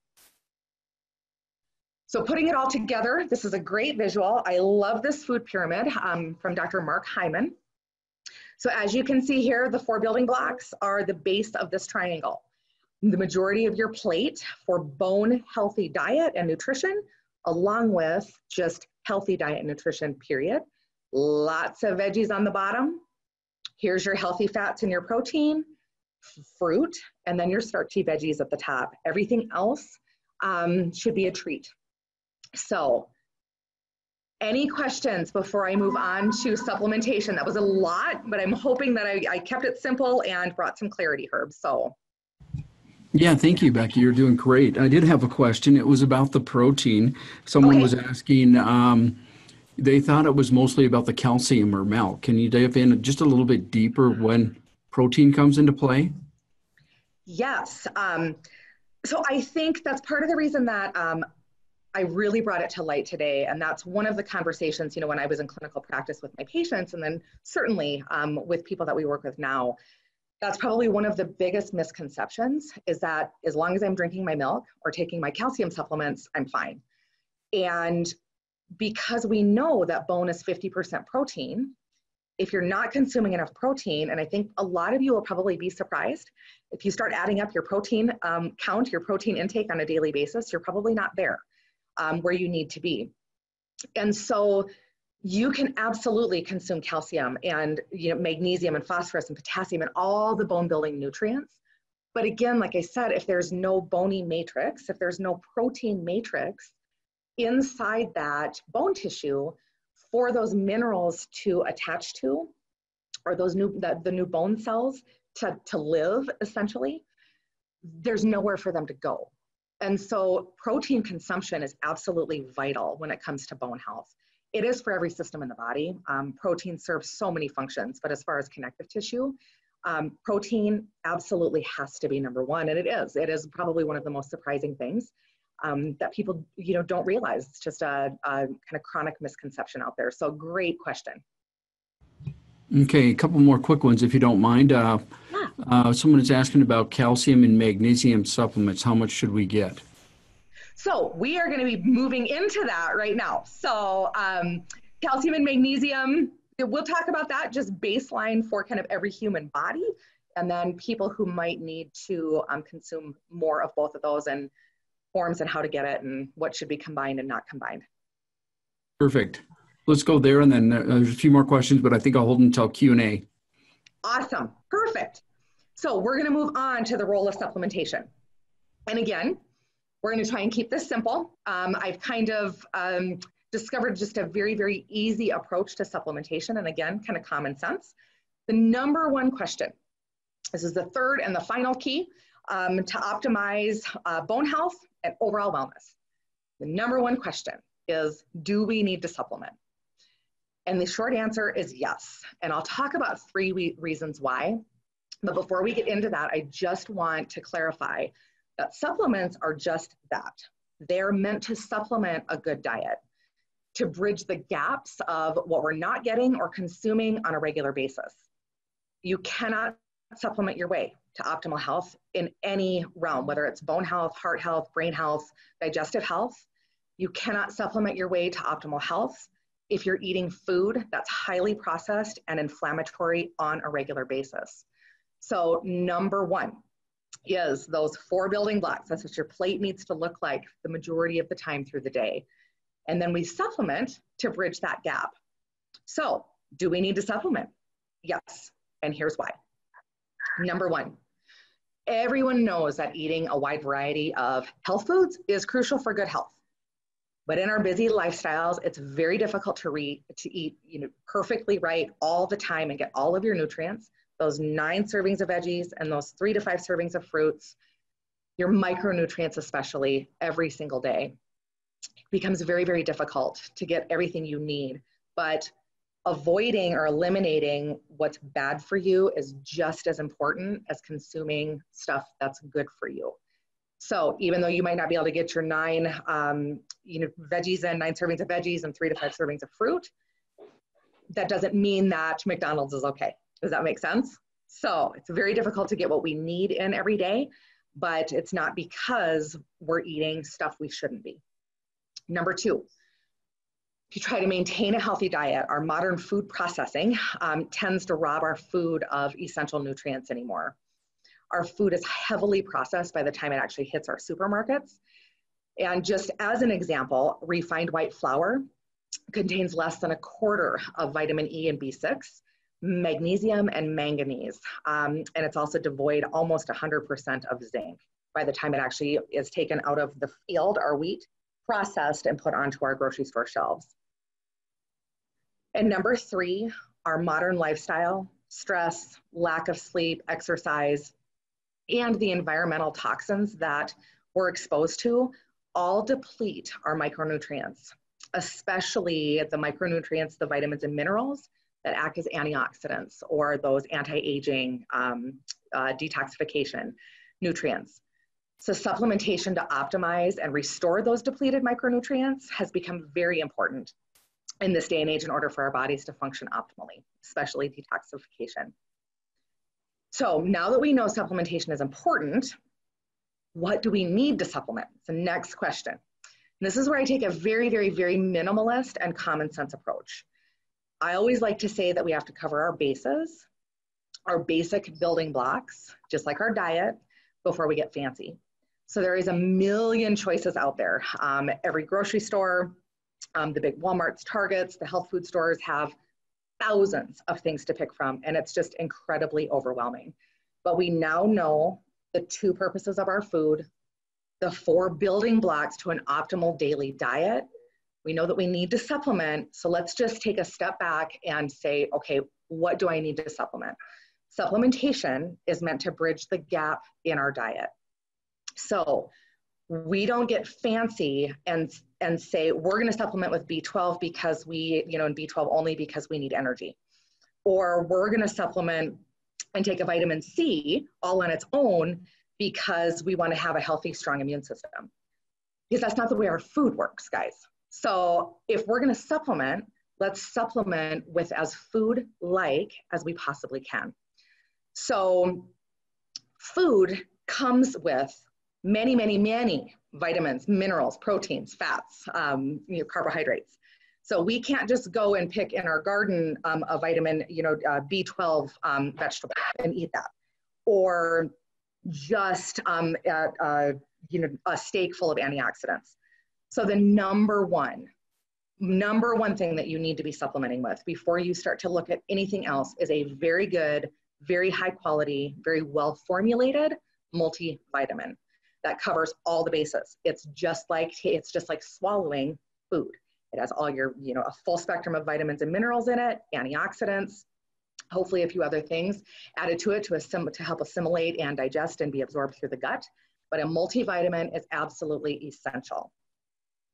So putting it all together, this is a great visual. I love this food pyramid um, from Dr. Mark Hyman. So as you can see here, the four building blocks are the base of this triangle the majority of your plate for bone healthy diet and nutrition, along with just healthy diet and nutrition, period. Lots of veggies on the bottom. Here's your healthy fats and your protein, fruit, and then your starchy veggies at the top. Everything else um, should be a treat. So, any questions before I move on to supplementation? That was a lot, but I'm hoping that I, I kept it simple and brought some clarity, Herb. So. Yeah, thank you, Becky. You're doing great. I did have a question. It was about the protein. Someone okay. was asking, um, they thought it was mostly about the calcium or milk. Can you dive in just a little bit deeper when protein comes into play? Yes. Um, so I think that's part of the reason that um, I really brought it to light today. And that's one of the conversations, you know, when I was in clinical practice with my patients, and then certainly um, with people that we work with now that's probably one of the biggest misconceptions is that as long as I'm drinking my milk or taking my calcium supplements, I'm fine. And because we know that bone is 50% protein, if you're not consuming enough protein, and I think a lot of you will probably be surprised, if you start adding up your protein um, count, your protein intake on a daily basis, you're probably not there um, where you need to be. And so you can absolutely consume calcium and you know magnesium and phosphorus and potassium and all the bone building nutrients but again like i said if there's no bony matrix if there's no protein matrix inside that bone tissue for those minerals to attach to or those new the, the new bone cells to, to live essentially there's nowhere for them to go and so protein consumption is absolutely vital when it comes to bone health it is for every system in the body. Um, protein serves so many functions, but as far as connective tissue, um, protein absolutely has to be number one, and it is. It is probably one of the most surprising things um, that people, you know, don't realize. It's just a, a kind of chronic misconception out there. So, great question. Okay, a couple more quick ones, if you don't mind. Uh. Uh, someone is asking about calcium and magnesium supplements. How much should we get? So we are going to be moving into that right now. So um, calcium and magnesium, we'll talk about that just baseline for kind of every human body. And then people who might need to um, consume more of both of those and forms and how to get it and what should be combined and not combined. Perfect. Let's go there and then uh, there's a few more questions, but I think I'll hold until Q&A. Awesome. Perfect. So we're going to move on to the role of supplementation. And again, we're going to try and keep this simple. Um, I've kind of um, discovered just a very, very easy approach to supplementation, and again, kind of common sense. The number one question, this is the third and the final key um, to optimize uh, bone health and overall wellness. The number one question is, do we need to supplement? And the short answer is yes. And I'll talk about three reasons why. But before we get into that, I just want to clarify that supplements are just that. They're meant to supplement a good diet, to bridge the gaps of what we're not getting or consuming on a regular basis. You cannot supplement your way to optimal health in any realm, whether it's bone health, heart health, brain health, digestive health. You cannot supplement your way to optimal health if you're eating food that's highly processed and inflammatory on a regular basis. So, number one is those four building blocks. That's what your plate needs to look like the majority of the time through the day. And then we supplement to bridge that gap. So, do we need to supplement? Yes. And here's why. Number one, everyone knows that eating a wide variety of health foods is crucial for good health. But in our busy lifestyles, it's very difficult to, re- to eat you know, perfectly right all the time and get all of your nutrients. Those nine servings of veggies and those three to five servings of fruits, your micronutrients, especially every single day, becomes very, very difficult to get everything you need. But avoiding or eliminating what's bad for you is just as important as consuming stuff that's good for you. So even though you might not be able to get your nine, um, you know, veggies and nine servings of veggies and three to five servings of fruit, that doesn't mean that McDonald's is okay. Does that make sense? So it's very difficult to get what we need in every day, but it's not because we're eating stuff we shouldn't be. Number two, if you try to maintain a healthy diet, our modern food processing um, tends to rob our food of essential nutrients anymore. Our food is heavily processed by the time it actually hits our supermarkets. And just as an example, refined white flour contains less than a quarter of vitamin E and B6, magnesium and manganese. Um, and it's also devoid almost 100% of zinc by the time it actually is taken out of the field, our wheat, processed and put onto our grocery store shelves. And number three, our modern lifestyle, stress, lack of sleep, exercise, and the environmental toxins that we're exposed to all deplete our micronutrients, especially the micronutrients, the vitamins and minerals that act as antioxidants or those anti-aging um, uh, detoxification nutrients. So supplementation to optimize and restore those depleted micronutrients has become very important in this day and age in order for our bodies to function optimally, especially detoxification. So now that we know supplementation is important, what do we need to supplement? It's the next question. And this is where I take a very, very, very minimalist and common sense approach. I always like to say that we have to cover our bases, our basic building blocks, just like our diet, before we get fancy. So there is a million choices out there. Um, every grocery store, um, the big Walmarts, Targets, the health food stores have thousands of things to pick from, and it's just incredibly overwhelming. But we now know the two purposes of our food, the four building blocks to an optimal daily diet. We know that we need to supplement, so let's just take a step back and say, okay, what do I need to supplement? Supplementation is meant to bridge the gap in our diet. So we don't get fancy and and say we're going to supplement with B12 because we, you know, in B12 only because we need energy. Or we're going to supplement and take a vitamin C all on its own because we want to have a healthy, strong immune system. Because that's not the way our food works, guys. So if we're going to supplement, let's supplement with as food like as we possibly can. So food comes with many, many, many vitamins, minerals, proteins, fats, um, you know, carbohydrates. So we can't just go and pick in our garden um, a vitamin, you know, uh, B12 um, vegetable and eat that, or just um, uh, you know a steak full of antioxidants. So the number one, number one thing that you need to be supplementing with before you start to look at anything else is a very good, very high quality, very well formulated multivitamin that covers all the bases. It's just like it's just like swallowing food. It has all your, you know, a full spectrum of vitamins and minerals in it, antioxidants, hopefully a few other things added to it to, assim- to help assimilate and digest and be absorbed through the gut. But a multivitamin is absolutely essential.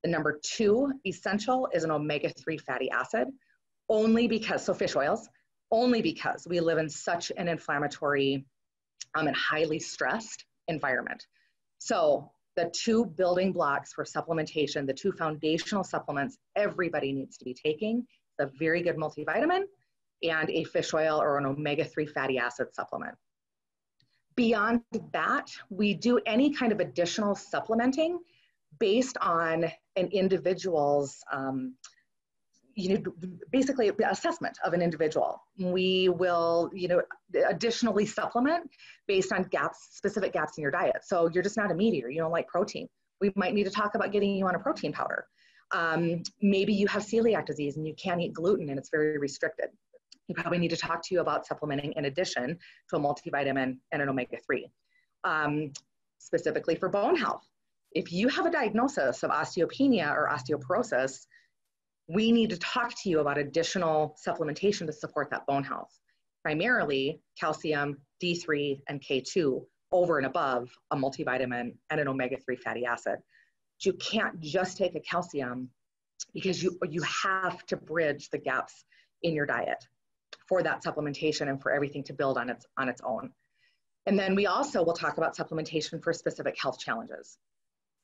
The number two essential is an omega 3 fatty acid, only because, so fish oils, only because we live in such an inflammatory um, and highly stressed environment. So the two building blocks for supplementation, the two foundational supplements everybody needs to be taking, the very good multivitamin and a fish oil or an omega-3 fatty acid supplement. Beyond that, we do any kind of additional supplementing based on an individual's um, you know, basically assessment of an individual. We will, you know, additionally supplement based on gaps, specific gaps in your diet. So you're just not a meat eater, you don't like protein. We might need to talk about getting you on a protein powder. Um, maybe you have celiac disease and you can't eat gluten and it's very restricted. You probably need to talk to you about supplementing in addition to a multivitamin and an omega-3. Um, specifically for bone health. If you have a diagnosis of osteopenia or osteoporosis, we need to talk to you about additional supplementation to support that bone health. Primarily calcium, D3, and K2 over and above a multivitamin and an omega-3 fatty acid. You can't just take a calcium because you, you have to bridge the gaps in your diet for that supplementation and for everything to build on its, on its own. And then we also will talk about supplementation for specific health challenges.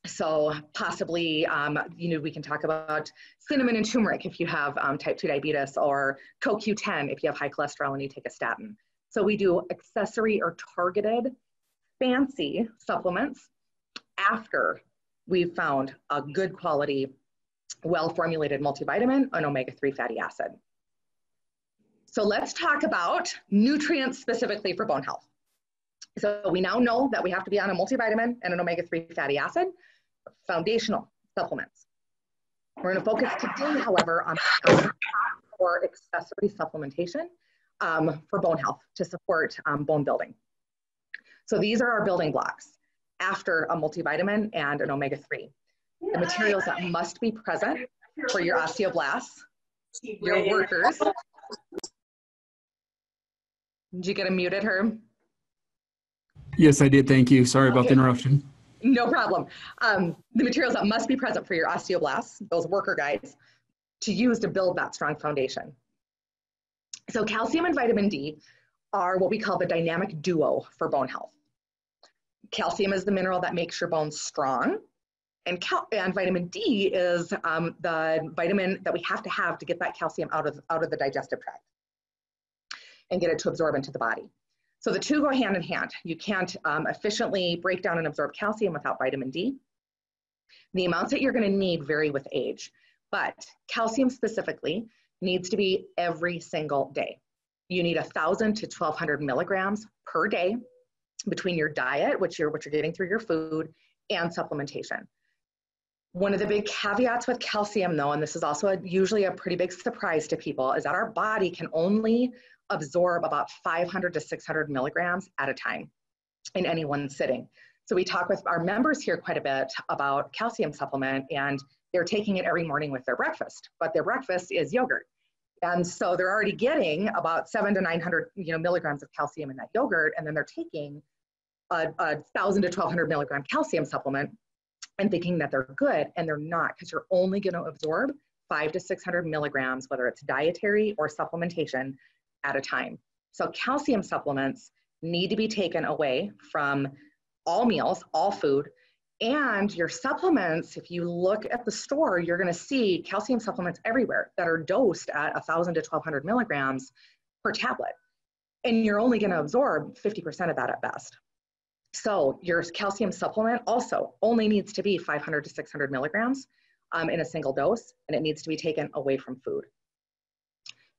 So possibly, um, you know, we can talk about cinnamon and turmeric if you have um, type 2 diabetes or CoQ10 if you have high cholesterol and you take a statin. So we do accessory or targeted fancy supplements after we've found a good quality, well-formulated multivitamin and omega-3 fatty acid. So let's talk about nutrients specifically for bone health. So we now know that we have to be on a multivitamin and an omega-3 fatty acid, foundational supplements. We're gonna focus today, however, on for accessory supplementation um, for bone health to support um, bone building. So these are our building blocks after a multivitamin and an omega-3. The materials that must be present for your osteoblasts, your workers. Did you get a muted, Herb? Yes, I did. Thank you. Sorry about the interruption. No problem. Um, the materials that must be present for your osteoblasts, those worker guides, to use to build that strong foundation. So calcium and vitamin D are what we call the dynamic duo for bone health. Calcium is the mineral that makes your bones strong, and, cal- and vitamin D is um, the vitamin that we have to have to get that calcium out of, out of the digestive tract and get it to absorb into the body. So the two go hand in hand. You can't um, efficiently break down and absorb calcium without vitamin D. The amounts that you're going to need vary with age, but calcium specifically needs to be every single day. You need 1,000 to 1,200 milligrams per day between your diet, which you're, what you're getting through your food, and supplementation. One of the big caveats with calcium, though, and this is also a, usually a pretty big surprise to people, is that our body can only absorb about 500 to 600 milligrams at a time in any one sitting. So we talk with our members here quite a bit about calcium supplement and they're taking it every morning with their breakfast, but their breakfast is yogurt. And so they're already getting about seven to 900 you know, milligrams of calcium in that yogurt, and then they're taking a, a 1,000 to 1,200 milligram calcium supplement and thinking that they're good, and they're not, because you're only going to absorb five to 600 milligrams, whether it's dietary or supplementation, at a time. So calcium supplements need to be taken away from all meals, all food, and your supplements, if you look at the store, you're going to see calcium supplements everywhere that are dosed at 1,000 to 1,200 milligrams per tablet. And you're only going to absorb 50% of that at best. So your calcium supplement also only needs to be 500 to 600 milligrams um, in a single dose, and it needs to be taken away from food.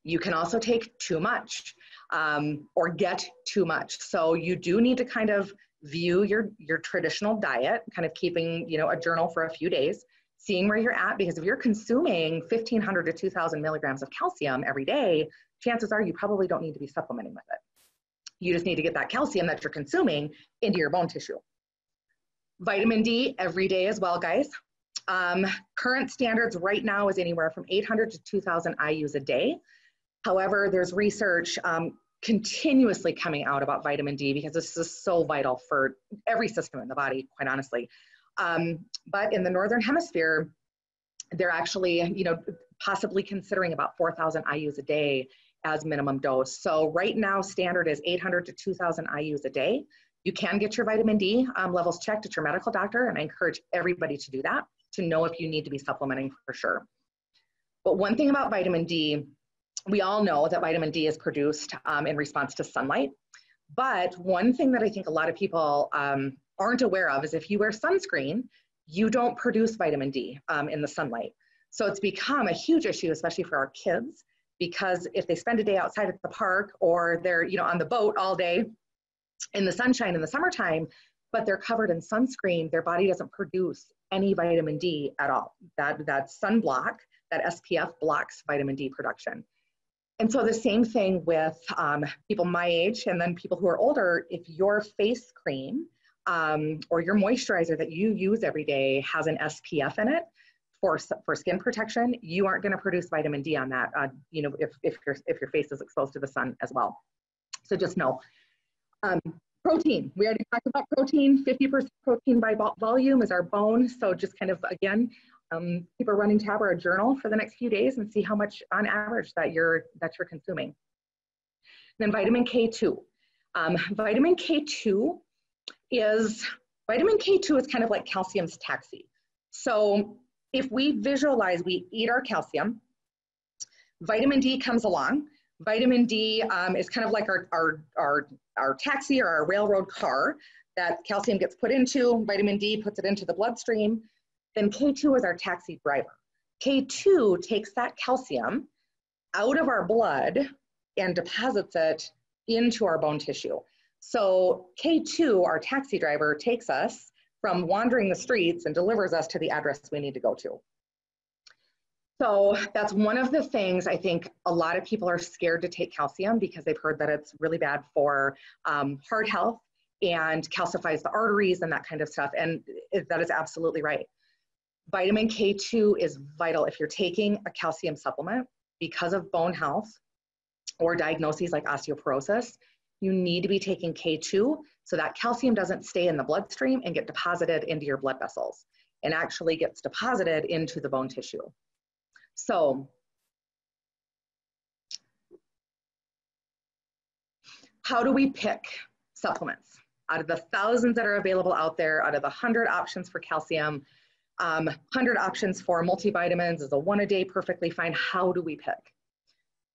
You can also take too much um, or get too much. So you do need to kind of view your, your traditional diet, kind of keeping, you know, a journal for a few days, seeing where you're at, because if you're consuming 1500 to 2000 milligrams of calcium every day, chances are you probably don't need to be supplementing with it. You just need to get that calcium that you're consuming into your bone tissue. Vitamin D every day as well, guys. Um, current standards right now is anywhere from 800 to 2000 IUs a day. However, there's research um, continuously coming out about vitamin D because this is so vital for every system in the body, quite honestly. Um, but in the Northern Hemisphere, they're actually, you know, possibly considering about 4,000 IUs a day as minimum dose. So right now, standard is 800 to 2,000 IUs a day. You can get your vitamin D um, levels checked at your medical doctor, and I encourage everybody to do that to know if you need to be supplementing for sure. But one thing about vitamin D we all know that vitamin D is produced um, in response to sunlight. But one thing that I think a lot of people um, aren't aware of is if you wear sunscreen, you don't produce vitamin D um, in the sunlight. So it's become a huge issue, especially for our kids, because if they spend a day outside at the park or they're, you know, on the boat all day in the sunshine in the summertime, but they're covered in sunscreen, their body doesn't produce any vitamin D at all. That, that sunblock, that SPF blocks vitamin D production. And so the same thing with um, people my age and then people who are older, if your face cream um, or your moisturizer that you use every day has an SPF in it for, for skin protection, you aren't gonna produce vitamin D on that, uh, you know, if, if, your, if your face is exposed to the sun as well. So just know. Um, protein, we already talked about protein, 50% protein by volume is our bone. So just kind of, again, um, keep a running tab or a journal for the next few days and see how much on average that you're, that you're consuming. Then vitamin K2. Um, vitamin K2 is, vitamin K2 is kind of like calcium's taxi. So if we visualize, we eat our calcium, vitamin D comes along. Vitamin D um, is kind of like our, our, our, our taxi or our railroad car that calcium gets put into, vitamin D puts it into the bloodstream, then K2 is our taxi driver. K2 takes that calcium out of our blood and deposits it into our bone tissue. So K2, our taxi driver, takes us from wandering the streets and delivers us to the address we need to go to. So that's one of the things I think a lot of people are scared to take calcium because they've heard that it's really bad for um, heart health and calcifies the arteries and that kind of stuff. And that is absolutely right. Vitamin K2 is vital if you're taking a calcium supplement because of bone health or diagnoses like osteoporosis. You need to be taking K2 so that calcium doesn't stay in the bloodstream and get deposited into your blood vessels and actually gets deposited into the bone tissue. So, how do we pick supplements? Out of the thousands that are available out there, out of the 100 options for calcium, um, 100 options for multivitamins is a one a day perfectly fine. How do we pick?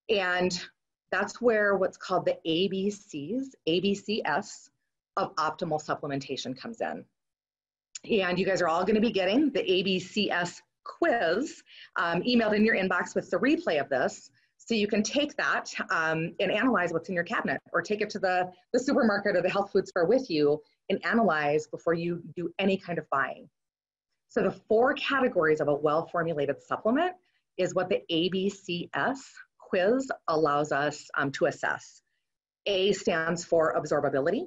And that's where what's called the ABCs, ABCS of optimal supplementation comes in. And you guys are all gonna be getting the ABCS quiz um, emailed in your inbox with the replay of this. So you can take that um, and analyze what's in your cabinet or take it to the, the supermarket or the health food store with you and analyze before you do any kind of buying. So the four categories of a well-formulated supplement is what the ABCS quiz allows us um, to assess. A stands for absorbability.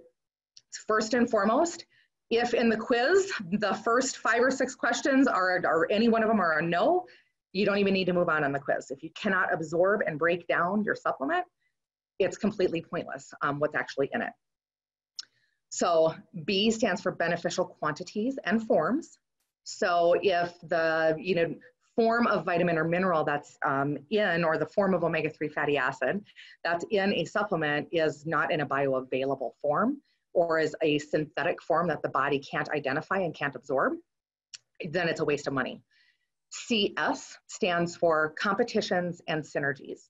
First and foremost, if in the quiz, the first five or six questions are, are any one of them are a no, you don't even need to move on on the quiz. If you cannot absorb and break down your supplement, it's completely pointless um, what's actually in it. So B stands for beneficial quantities and forms. So if the you know form of vitamin or mineral that's um, in, or the form of omega-3 fatty acid that's in a supplement is not in a bioavailable form, or is a synthetic form that the body can't identify and can't absorb, then it's a waste of money. CS stands for competitions and synergies.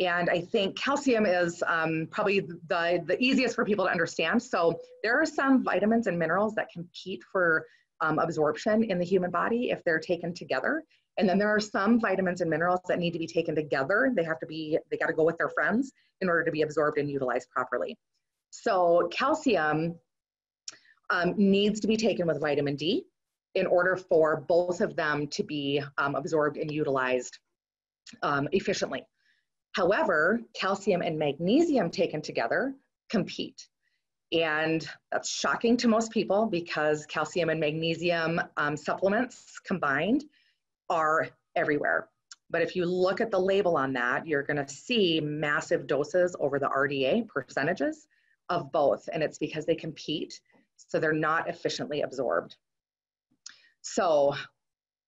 And I think calcium is um, probably the, the easiest for people to understand. So there are some vitamins and minerals that compete for um, absorption in the human body if they're taken together. And then there are some vitamins and minerals that need to be taken together. They have to be, they got to go with their friends in order to be absorbed and utilized properly. So calcium um, needs to be taken with vitamin D in order for both of them to be um, absorbed and utilized um, efficiently. However, calcium and magnesium taken together compete. And that's shocking to most people because calcium and magnesium um, supplements combined are everywhere. But if you look at the label on that, you're going to see massive doses over the RDA percentages of both. And it's because they compete, so they're not efficiently absorbed. So,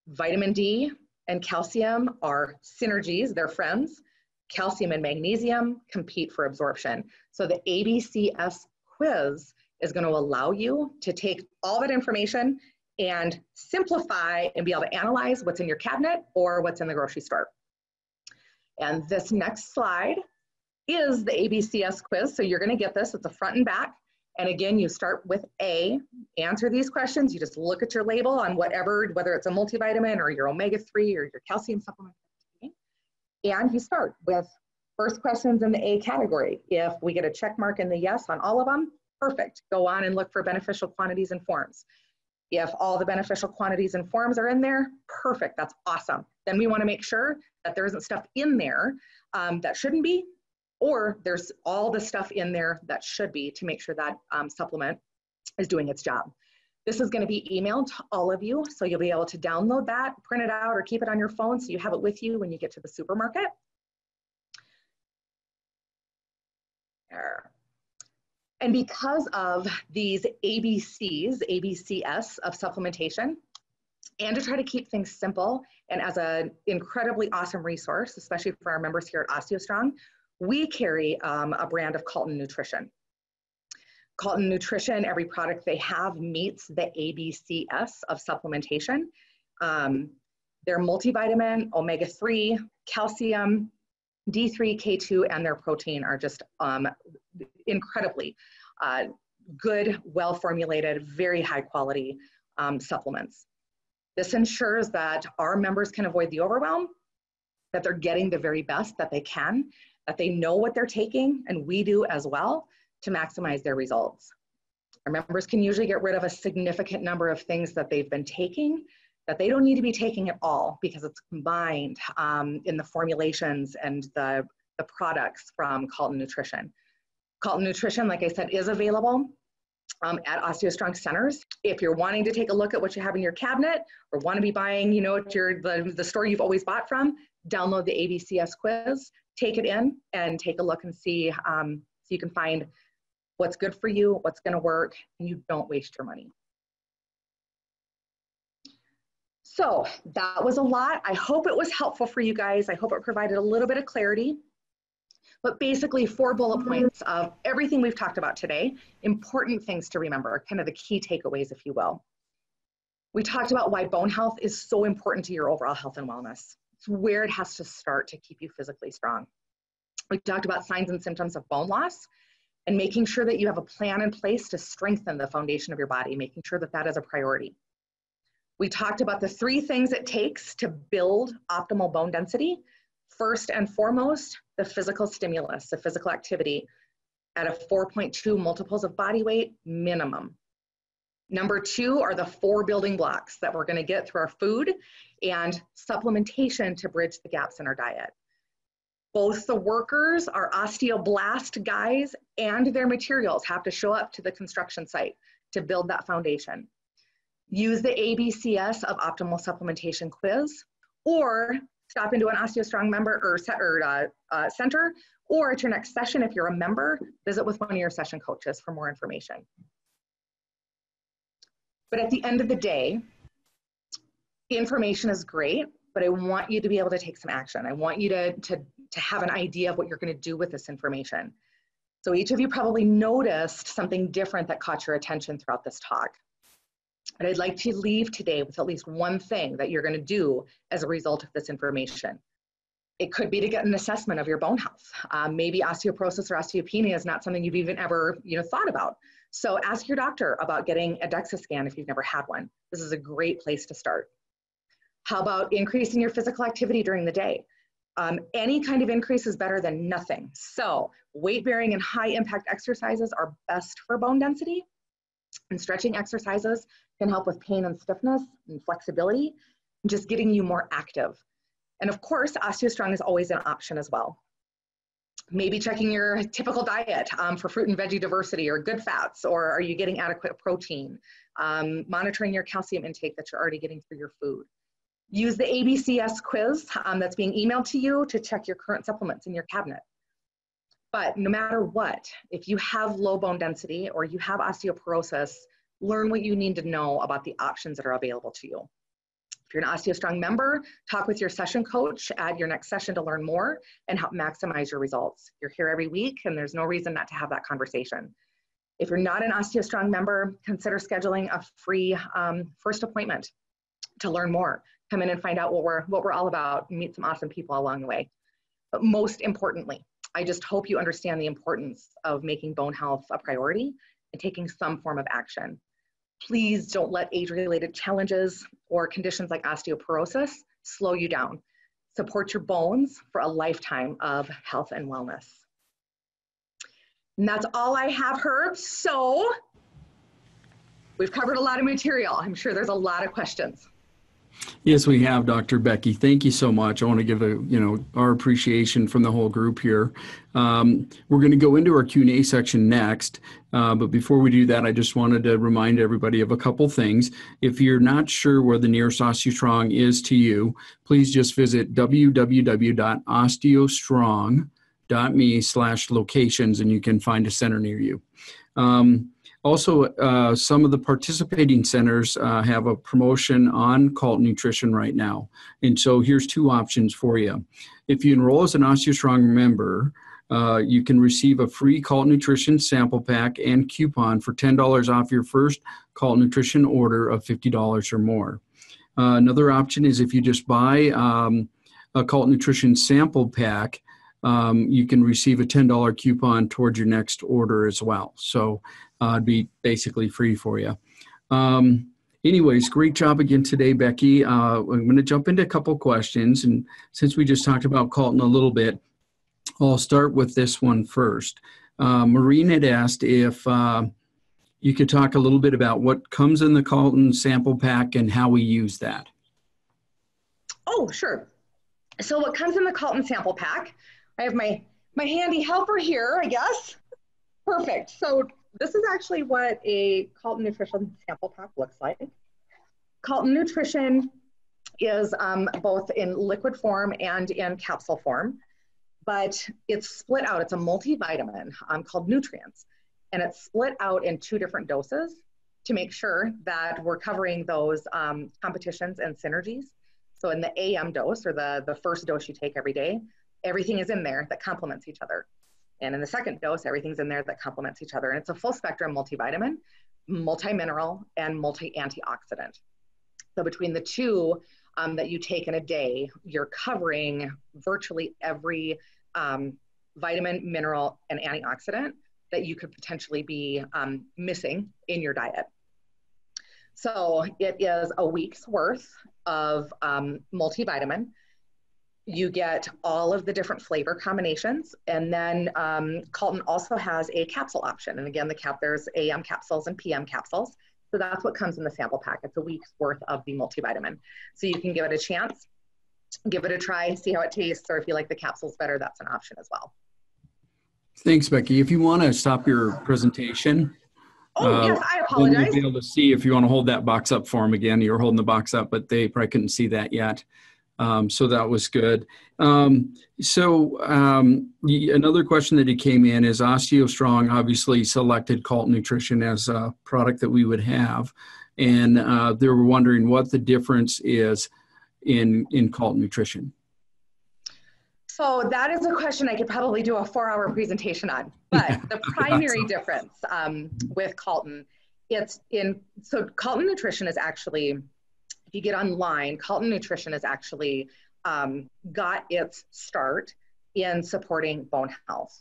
vitamin D and calcium are synergies, they're friends. Calcium and magnesium compete for absorption. So, the ABCS quiz is going to allow you to take all that information and simplify and be able to analyze what's in your cabinet or what's in the grocery store. And this next slide is the ABCS quiz. So you're going to get this. It's a front and back. And again, you start with A, answer these questions. You just look at your label on whatever, whether it's a multivitamin or your omega-3 or your calcium supplement. And you start with first questions in the A category. If we get a check mark in the yes on all of them, perfect. Go on and look for beneficial quantities and forms. If all the beneficial quantities and forms are in there, perfect, that's awesome. Then we wanna make sure that there isn't stuff in there um, that shouldn't be, or there's all the stuff in there that should be to make sure that um, supplement is doing its job. This is going to be emailed to all of you, so you'll be able to download that, print it out, or keep it on your phone so you have it with you when you get to the supermarket. There. And because of these ABCs, ABCS of supplementation, and to try to keep things simple and as an incredibly awesome resource, especially for our members here at OsteoStrong, we carry um, a brand of Calton Nutrition. Calton Nutrition, every product they have meets the ABCS of supplementation. Um, their multivitamin, omega 3, calcium, D3, K2, and their protein are just um, incredibly uh, good, well formulated, very high quality um, supplements. This ensures that our members can avoid the overwhelm, that they're getting the very best that they can, that they know what they're taking, and we do as well to maximize their results. Our members can usually get rid of a significant number of things that they've been taking that they don't need to be taking it all because it's combined um, in the formulations and the, the products from Calton Nutrition. Calton Nutrition, like I said, is available um, at OsteoStrong centers. If you're wanting to take a look at what you have in your cabinet or want to be buying, you know, at your, the, the store you've always bought from, download the ABCS quiz, take it in and take a look and see um, so you can find what's good for you, what's going to work, and you don't waste your money. So that was a lot. I hope it was helpful for you guys. I hope it provided a little bit of clarity. But basically, four bullet mm-hmm. points of everything we've talked about today, important things to remember, kind of the key takeaways, if you will. We talked about why bone health is so important to your overall health and wellness. It's where it has to start to keep you physically strong. We talked about signs and symptoms of bone loss and making sure that you have a plan in place to strengthen the foundation of your body, making sure that that is a priority. We talked about the three things it takes to build optimal bone density. First and foremost, the physical stimulus, the physical activity at a 4.2 multiples of body weight minimum. Number two are the four building blocks that we're gonna get through our food and supplementation to bridge the gaps in our diet. Both the workers, our osteoblast guys, and their materials have to show up to the construction site to build that foundation. Use the ABCS of optimal supplementation quiz, or stop into an OsteoStrong member or, or uh, uh, center, or at your next session, if you're a member, visit with one of your session coaches for more information. But at the end of the day, the information is great, but I want you to be able to take some action. I want you to, to to have an idea of what you're going to do with this information. So each of you probably noticed something different that caught your attention throughout this talk. And I'd like to leave today with at least one thing that you're going to do as a result of this information. It could be to get an assessment of your bone health. Um, maybe osteoporosis or osteopenia is not something you've even ever you know, thought about. So ask your doctor about getting a DEXA scan if you've never had one. This is a great place to start. How about increasing your physical activity during the day? Um, any kind of increase is better than nothing. So weight bearing and high impact exercises are best for bone density. And stretching exercises can help with pain and stiffness and flexibility, and just getting you more active. And of course, OsteoStrong is always an option as well. Maybe checking your typical diet um, for fruit and veggie diversity or good fats, or are you getting adequate protein? Um, monitoring your calcium intake that you're already getting through your food. Use the ABCS quiz um, that's being emailed to you to check your current supplements in your cabinet. But no matter what, if you have low bone density or you have osteoporosis, learn what you need to know about the options that are available to you. If you're an OsteoStrong member, talk with your session coach at your next session to learn more and help maximize your results. You're here every week and there's no reason not to have that conversation. If you're not an OsteoStrong member, consider scheduling a free um, first appointment to learn more come in and find out what we're what we're all about meet some awesome people along the way but most importantly i just hope you understand the importance of making bone health a priority and taking some form of action. Please don't let age-related challenges or conditions like osteoporosis slow you down. Support your bones for a lifetime of health and wellness. And that's all I have, Herb. So we've covered a lot of material. I'm sure there's a lot of questions. Yes, we have, Dr. Becky. Thank you so much. I want to give a you know our appreciation from the whole group here. Um, we're going to go into our Q and A section next, uh, but before we do that, I just wanted to remind everybody of a couple things. If you're not sure where the nearest OsteoStrong is to you, please just visit www.osteostrong.me/locations, and you can find a center near you. Um, also, uh, some of the participating centers uh, have a promotion on Calton Nutrition right now. And so here's two options for you. If you enroll as an OsteoStrong member, uh, you can receive a free Calton Nutrition sample pack and coupon for $10 off your first Calton Nutrition order of $50 or more. Uh, another option is if you just buy um, a Calton Nutrition sample pack, um, you can receive a $10 coupon towards your next order as well. So uh, it'd be basically free for you. Um, anyways, great job again today, Becky. Uh, I'm going to jump into a couple questions. And since we just talked about Calton a little bit, I'll start with this one first. Uh, Maureen had asked if uh, you could talk a little bit about what comes in the Calton sample pack and how we use that. Oh, sure. So what comes in the Calton sample pack, I have my, my handy helper here, I guess. Perfect. So this is actually what a Calton Nutrition sample pack looks like. Calton Nutrition is um, both in liquid form and in capsule form, but it's split out. It's a multivitamin um, called Nutrients, and it's split out in two different doses to make sure that we're covering those um, competitions and synergies. So in the AM dose, or the, the first dose you take every day, everything is in there that complements each other. And in the second dose, everything's in there that complements each other. And it's a full spectrum multivitamin, multi-mineral, and multi-antioxidant. So between the two um, that you take in a day, you're covering virtually every um, vitamin, mineral, and antioxidant that you could potentially be um, missing in your diet. So it is a week's worth of um, multivitamin you get all of the different flavor combinations. And then um, Calton also has a capsule option. And again, the cap there's AM capsules and PM capsules. So that's what comes in the sample pack. It's a week's worth of the multivitamin. So you can give it a chance, give it a try, see how it tastes, or if you like the capsules better, that's an option as well. Thanks, Becky. If you want to stop your presentation. Oh, uh, yes, I apologize. You'll be able to see if you want to hold that box up for them again. You're holding the box up, but they probably couldn't see that yet. Um, so that was good. Um, so um, another question that came in is OsteoStrong obviously selected Calton Nutrition as a product that we would have, and uh, they were wondering what the difference is in in Calton Nutrition. So that is a question I could probably do a four-hour presentation on. But the primary difference um, with Calton, it's in so Calton Nutrition is actually if you get online, Calton Nutrition has actually um, got its start in supporting bone health,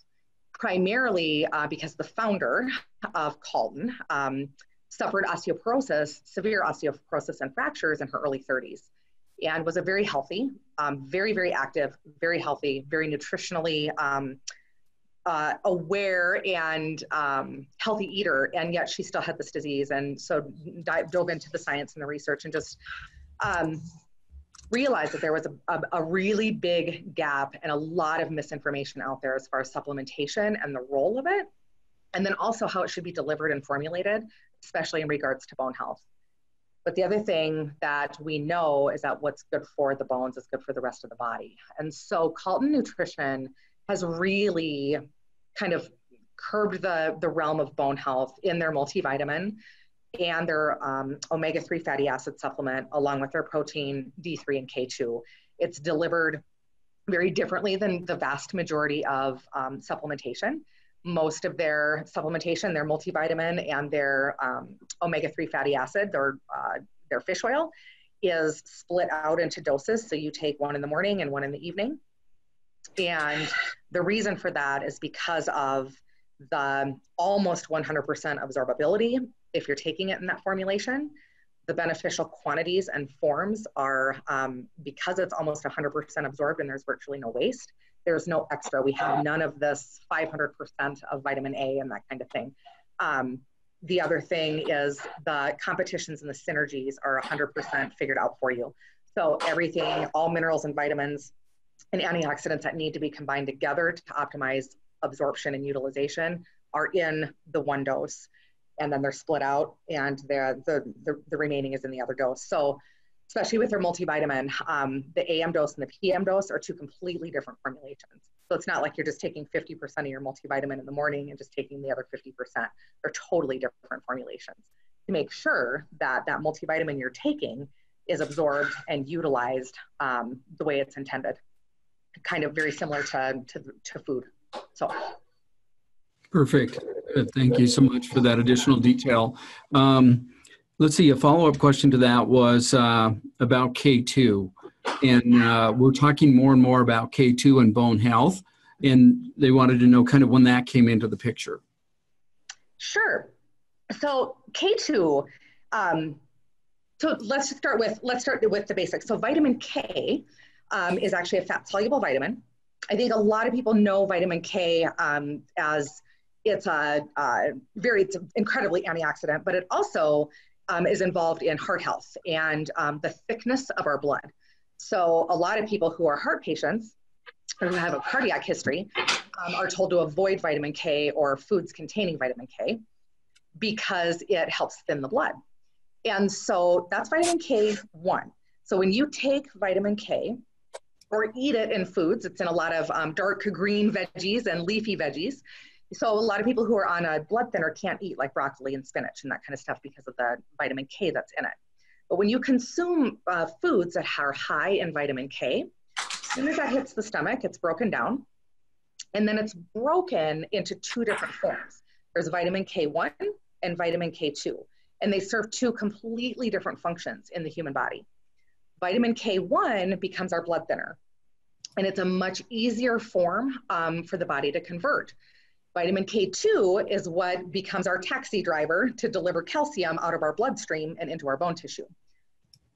primarily uh, because the founder of Calton um, suffered osteoporosis, severe osteoporosis and fractures in her early 30s, and was a very healthy, um, very, very active, very healthy, very nutritionally um, uh, aware and um, healthy eater, and yet she still had this disease. And so dive, dove into the science and the research and just um, realized that there was a, a, a, really big gap and a lot of misinformation out there as far as supplementation and the role of it, and then also how it should be delivered and formulated, especially in regards to bone health. But the other thing that we know is that what's good for the bones is good for the rest of the body. And so Calton Nutrition has really kind of curbed the, the realm of bone health in their multivitamin and their um, omega-3 fatty acid supplement along with their protein D3 and K2. It's delivered very differently than the vast majority of um, supplementation. Most of their supplementation, their multivitamin and their um, omega-3 fatty acid, their, uh, their fish oil, is split out into doses. So you take one in the morning and one in the evening. And the reason for that is because of the almost 100% absorbability if you're taking it in that formulation. The beneficial quantities and forms are um, because it's almost 100% absorbed and there's virtually no waste. There's no extra. We have none of this 500% of vitamin A and that kind of thing. Um, the other thing is the competitions and the synergies are 100% figured out for you. So everything, all minerals and vitamins and antioxidants that need to be combined together to optimize absorption and utilization are in the one dose and then they're split out and the, the, the, remaining is in the other dose. So especially with their multivitamin, um, the AM dose and the PM dose are two completely different formulations. So it's not like you're just taking 50% of your multivitamin in the morning and just taking the other 50%. They're totally different formulations to make sure that that multivitamin you're taking is absorbed and utilized um, the way it's intended. Kind of very similar to, to, to food. So. Perfect. Thank you so much for that additional detail. Um, let's see, a follow-up question to that was uh, about K2. And uh, we're talking more and more about K2 and bone health. And they wanted to know kind of when that came into the picture. Sure. So K2, um, so let's start with, let's start with the basics. So vitamin K um, is actually a fat soluble vitamin. I think a lot of people know vitamin K um, as it's a, a, very, it's incredibly antioxidant, but it also um, is involved in heart health and um, the thickness of our blood. So a lot of people who are heart patients or who have a cardiac history um, are told to avoid vitamin K or foods containing vitamin K because it helps thin the blood. And so that's vitamin K1. So when you take vitamin K or eat it in foods, it's in a lot of um, dark green veggies and leafy veggies. So a lot of people who are on a blood thinner can't eat like broccoli and spinach and that kind of stuff because of the vitamin K that's in it. But when you consume uh, foods that are high in vitamin K, as soon as that hits the stomach, it's broken down. And then it's broken into two different forms. There's vitamin K1 and vitamin K2. And they serve two completely different functions in the human body. Vitamin K1 becomes our blood thinner. And it's a much easier form um, for the body to convert. Vitamin K2 is what becomes our taxi driver to deliver calcium out of our bloodstream and into our bone tissue.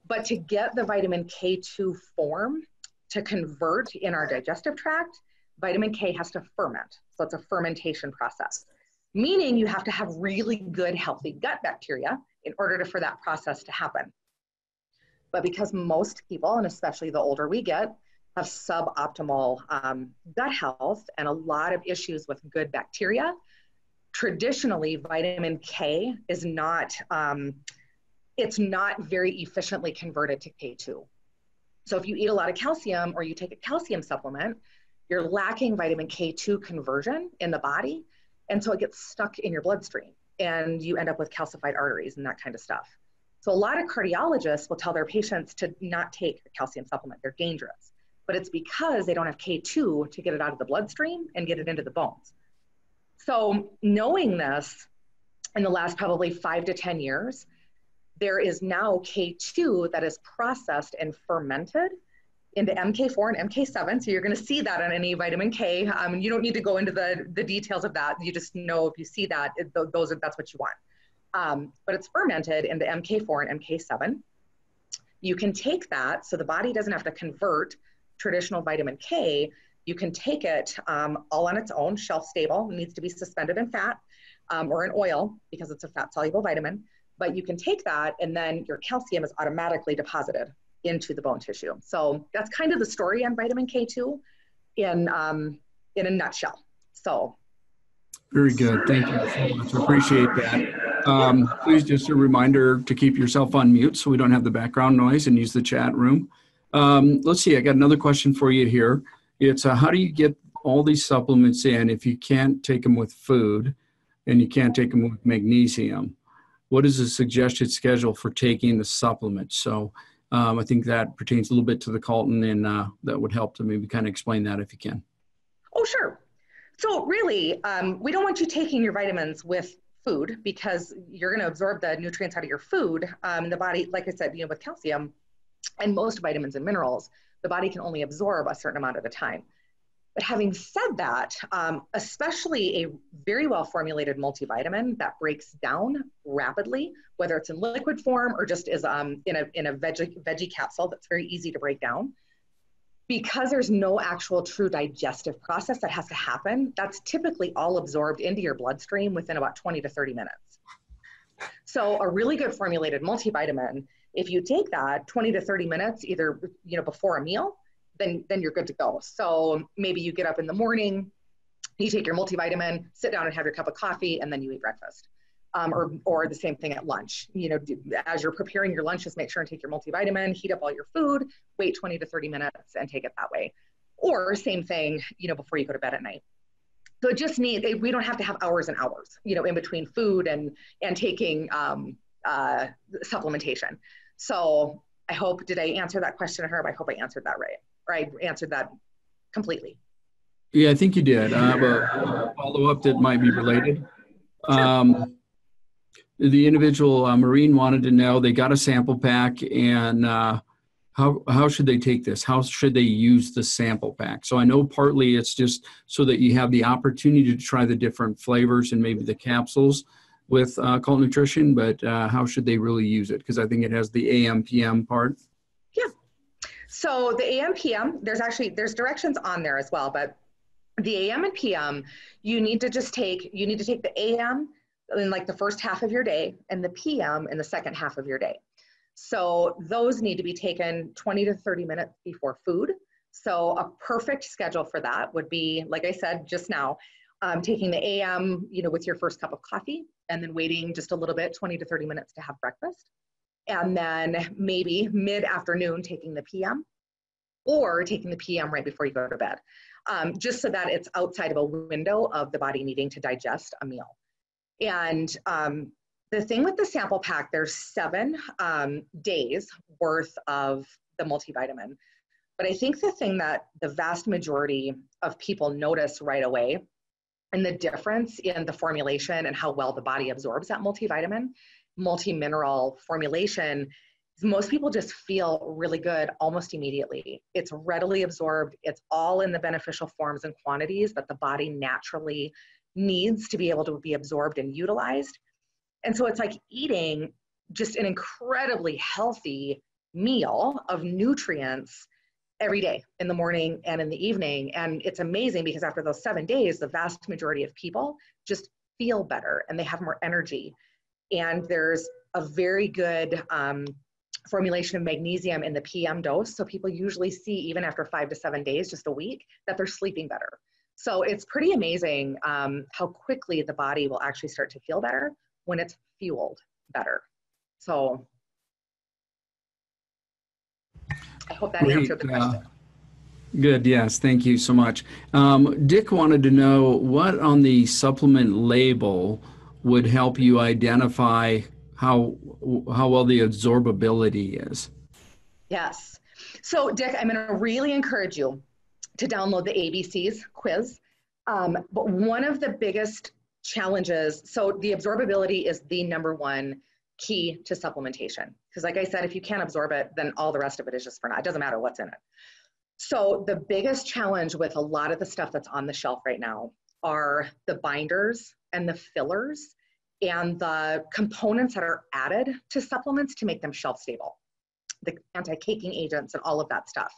But to get the vitamin K2 form to convert in our digestive tract, vitamin K has to ferment. So it's a fermentation process, meaning you have to have really good, healthy gut bacteria in order to, for that process to happen. But because most people, and especially the older we get, have suboptimal um, gut health and a lot of issues with good bacteria. Traditionally, vitamin K is not, um, it's not very efficiently converted to K2. So if you eat a lot of calcium or you take a calcium supplement, you're lacking vitamin K2 conversion in the body. And so it gets stuck in your bloodstream and you end up with calcified arteries and that kind of stuff. So a lot of cardiologists will tell their patients to not take a calcium supplement. They're dangerous but it's because they don't have K2 to get it out of the bloodstream and get it into the bones. So, knowing this in the last probably five to 10 years, there is now K2 that is processed and fermented into MK4 and MK7. So you're going to see that on any vitamin K. Um, you don't need to go into the, the details of that. You just know if you see that, it, those are, that's what you want. Um, but it's fermented into MK4 and MK7. You can take that, so the body doesn't have to convert traditional vitamin K, you can take it um, all on its own, shelf stable, it needs to be suspended in fat um, or in oil because it's a fat soluble vitamin. But you can take that and then your calcium is automatically deposited into the bone tissue. So that's kind of the story on vitamin K2 in, um, in a nutshell. So. Very good. Thank you so much. Appreciate that. Um, please just a reminder to keep yourself on mute so we don't have the background noise and use the chat room. Um, let's see, I got another question for you here. It's uh, how do you get all these supplements in if you can't take them with food and you can't take them with magnesium? What is the suggested schedule for taking the supplements? So um, I think that pertains a little bit to the Calton, and uh, that would help to maybe kind of explain that if you can. Oh, sure. So really, um, we don't want you taking your vitamins with food because you're going to absorb the nutrients out of your food. Um, the body, like I said, you know, with calcium, and most vitamins and minerals, the body can only absorb a certain amount at a time. But having said that, um, especially a very well formulated multivitamin that breaks down rapidly, whether it's in liquid form or just is um, in a, in a veggie, veggie capsule that's very easy to break down, because there's no actual true digestive process that has to happen, that's typically all absorbed into your bloodstream within about 20 to 30 minutes. So a really good formulated multivitamin, if you take that 20 to 30 minutes, either you know before a meal then then you're good to go. So maybe you get up in the morning, you take your multivitamin, sit down and have your cup of coffee, and then you eat breakfast. Um, or, or the same thing at lunch. You know, as you're preparing your lunch, just make sure and take your multivitamin, heat up all your food, wait 20 to 30 minutes and take it that way. Or same thing, you know, before you go to bed at night. So it just needs, we don't have to have hours and hours, you know, in between food and, and taking um, uh, supplementation. So I hope, did I answer that question, Herb? I hope I answered that right or I answered that completely. Yeah, I think you did. I have a follow up that might be related. Um, the individual uh, Maureen wanted to know they got a sample pack and uh, how how should they take this? How should they use the sample pack? So I know partly it's just so that you have the opportunity to try the different flavors and maybe the capsules with uh, Calton Nutrition, but uh, how should they really use it? Because I think it has the AM PM part. Yeah. So the AM PM, there's actually there's directions on there as well, but the AM and PM, you need to just take you need to take the AM in like the first half of your day and the PM in the second half of your day. So those need to be taken 20 to 30 minutes before food. So a perfect schedule for that would be, like I said just now, um, taking the AM, you know, with your first cup of coffee, and then waiting just a little bit, 20 to 30 minutes to have breakfast and then maybe mid afternoon taking the PM or taking the PM right before you go to bed, um, just so that it's outside of a window of the body needing to digest a meal. And um, the thing with the sample pack, there's seven um, days worth of the multivitamin. But I think the thing that the vast majority of people notice right away and the difference in the formulation and how well the body absorbs that multivitamin multi-mineral formulation most people just feel really good almost immediately. It's readily absorbed. It's all in the beneficial forms and quantities that the body naturally needs to be able to be absorbed and utilized. And so it's like eating just an incredibly healthy meal of nutrients every day in the morning and in the evening. And it's amazing because after those seven days, the vast majority of people just feel better and they have more energy and there's a very good um, formulation of magnesium in the PM dose. So people usually see, even after five to seven days, just a week, that they're sleeping better. So it's pretty amazing um, how quickly the body will actually start to feel better when it's fueled better. So I hope that Great. answered the question. Uh, good, yes, thank you so much. Um, Dick wanted to know what on the supplement label would help you identify how how well the absorbability is. Yes. So, Dick, I'm going to really encourage you to download the ABCs quiz. Um, but one of the biggest challenges, so the absorbability is the number one key to supplementation. Because, like I said, if you can't absorb it, then all the rest of it is just for naught. It doesn't matter what's in it. So, the biggest challenge with a lot of the stuff that's on the shelf right now are the binders and the fillers and the components that are added to supplements to make them shelf stable, the anti-caking agents and all of that stuff.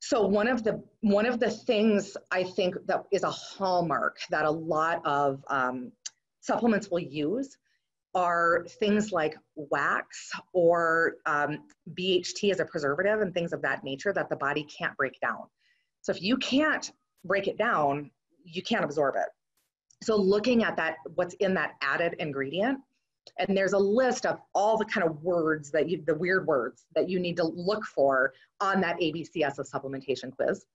So one of the one of the things I think that is a hallmark that a lot of um, supplements will use are things like wax or um, BHT as a preservative and things of that nature that the body can't break down. So if you can't break it down, you can't absorb it. So looking at that, what's in that added ingredient, and there's a list of all the kind of words that you, the weird words that you need to look for on that ABCS of supplementation quiz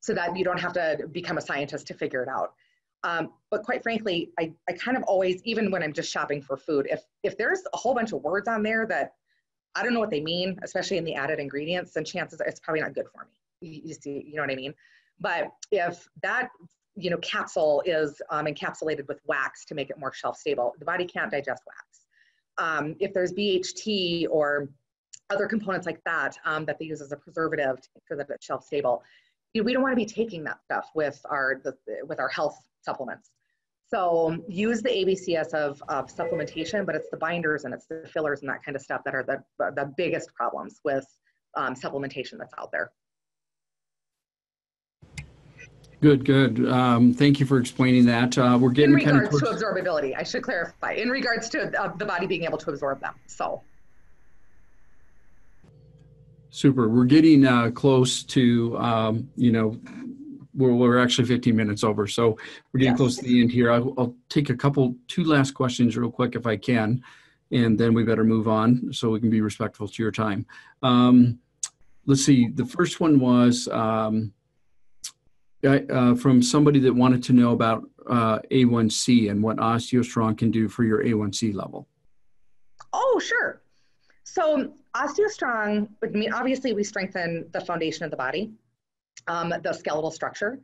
so that you don't have to become a scientist to figure it out. Um, but quite frankly, I, I kind of always, even when I'm just shopping for food, if, if there's a whole bunch of words on there that I don't know what they mean, especially in the added ingredients, then chances are it's probably not good for me. You, you see, you know what I mean? But if that you know, capsule is um, encapsulated with wax to make it more shelf stable. The body can't digest wax. Um, if there's BHT or other components like that um, that they use as a preservative to make sure that it's shelf stable, we don't want to be taking that stuff with our the, with our health supplements. So use the ABCS of, of supplementation, but it's the binders and it's the fillers and that kind of stuff that are the, the biggest problems with um, supplementation that's out there. Good, good. Um, thank you for explaining that. Uh, we're getting in regards kind of to absorbability. I should clarify in regards to uh, the body being able to absorb them. So. Super. We're getting uh, close to, um, you know, we're, we're actually 15 minutes over. So we're getting yes. close to the end here. I'll, I'll, take a couple, two last questions real quick if I can, and then we better move on so we can be respectful to your time. Um, let's see. The first one was um, uh, from somebody that wanted to know about uh, A1C and what OsteoStrong can do for your A1C level. Oh, sure. So OsteoStrong, I mean, obviously we strengthen the foundation of the body, um, the skeletal structure.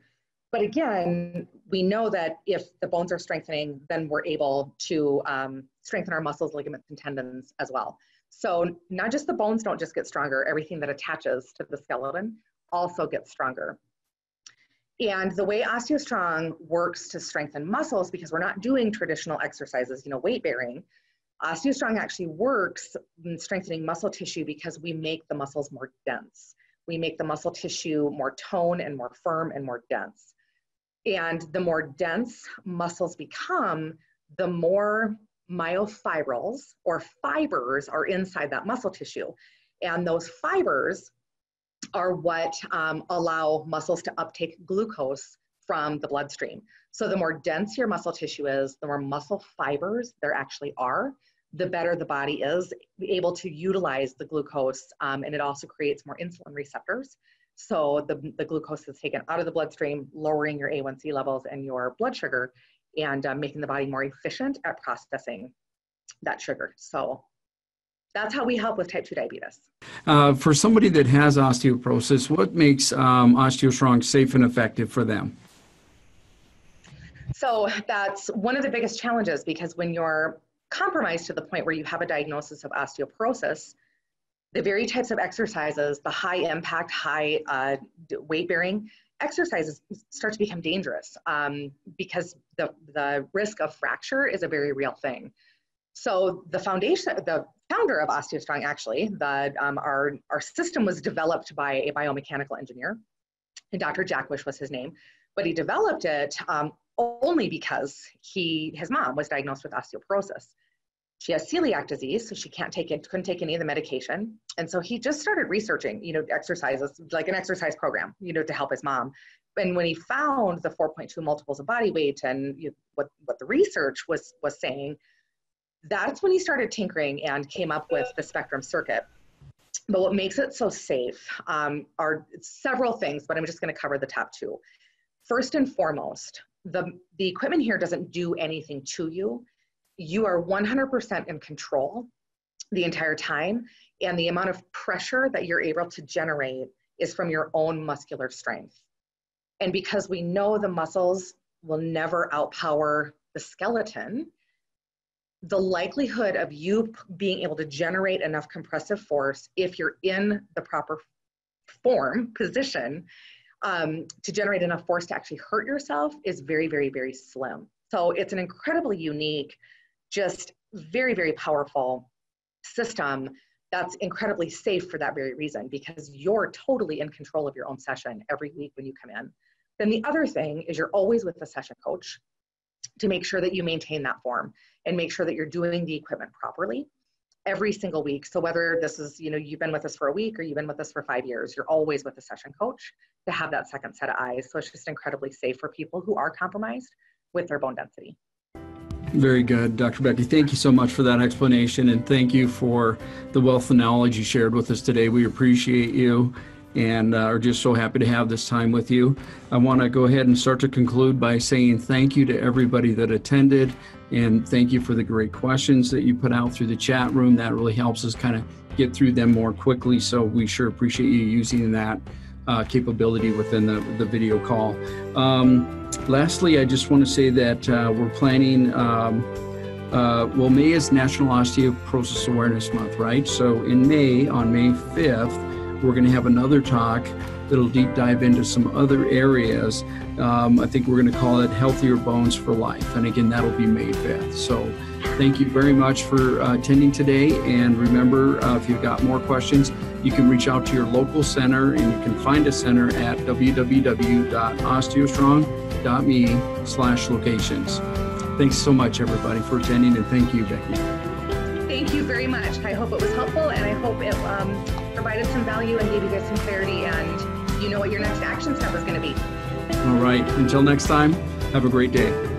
But again, we know that if the bones are strengthening, then we're able to um, strengthen our muscles, ligaments, and tendons as well. So not just the bones don't just get stronger, everything that attaches to the skeleton also gets stronger. And the way OsteoStrong works to strengthen muscles, because we're not doing traditional exercises, you know, weight bearing, OsteoStrong actually works in strengthening muscle tissue because we make the muscles more dense. We make the muscle tissue more tone and more firm and more dense. And the more dense muscles become, the more myofibrils or fibers are inside that muscle tissue. And those fibers are what um, allow muscles to uptake glucose from the bloodstream. So the more dense your muscle tissue is, the more muscle fibers there actually are, the better the body is able to utilize the glucose. Um, and it also creates more insulin receptors. So the, the glucose is taken out of the bloodstream, lowering your A1C levels and your blood sugar and uh, making the body more efficient at processing that sugar. So that's how we help with type 2 diabetes. Uh, for somebody that has osteoporosis, what makes um, OsteoStrong safe and effective for them? So that's one of the biggest challenges because when you're compromised to the point where you have a diagnosis of osteoporosis, the very types of exercises, the high impact, high uh, weight bearing exercises start to become dangerous um, because the, the risk of fracture is a very real thing. So the foundation, the founder of OsteoStrong actually, the, um, our, our system was developed by a biomechanical engineer, and Dr. Jaquish was his name, but he developed it um, only because he, his mom was diagnosed with osteoporosis. She has celiac disease, so she can't take it, couldn't take any of the medication. And so he just started researching, you know, exercises, like an exercise program, you know, to help his mom. And when he found the 4.2 multiples of body weight and you know, what, what the research was, was saying, that's when he started tinkering and came up with the spectrum circuit. But what makes it so safe um, are several things, but I'm just going to cover the top two. First and foremost, the, the equipment here doesn't do anything to you. You are 100% in control the entire time, and the amount of pressure that you're able to generate is from your own muscular strength. And because we know the muscles will never outpower the skeleton, the likelihood of you being able to generate enough compressive force if you're in the proper form, position, um, to generate enough force to actually hurt yourself is very, very, very slim. So it's an incredibly unique, just very, very powerful system that's incredibly safe for that very reason because you're totally in control of your own session every week when you come in. Then the other thing is you're always with a session coach to make sure that you maintain that form and make sure that you're doing the equipment properly every single week. So whether this is, you know, you've been with us for a week or you've been with us for five years, you're always with a session coach to have that second set of eyes. So it's just incredibly safe for people who are compromised with their bone density. Very good, Dr. Becky. Thank you so much for that explanation and thank you for the wealth of knowledge you shared with us today. We appreciate you and uh, are just so happy to have this time with you. I want to go ahead and start to conclude by saying thank you to everybody that attended and thank you for the great questions that you put out through the chat room. That really helps us kind of get through them more quickly. So we sure appreciate you using that uh, capability within the, the video call. Um, lastly, I just want to say that uh, we're planning. Um, uh, well, May is National Osteoporosis Awareness Month, right? So in May, on May 5th, we're going to have another talk that'll deep dive into some other areas. Um, I think we're going to call it Healthier Bones for Life. And again, that'll be May 5th. So thank you very much for uh, attending today. And remember, uh, if you've got more questions, you can reach out to your local center and you can find a center at www.osteostrong.me slash locations. Thanks so much, everybody, for attending, and thank you, Becky. Thank you very much. I hope it was helpful, and I hope it um, provided some value and gave you guys some clarity, and you know what your next action step is going to be. All right. Until next time, have a great day.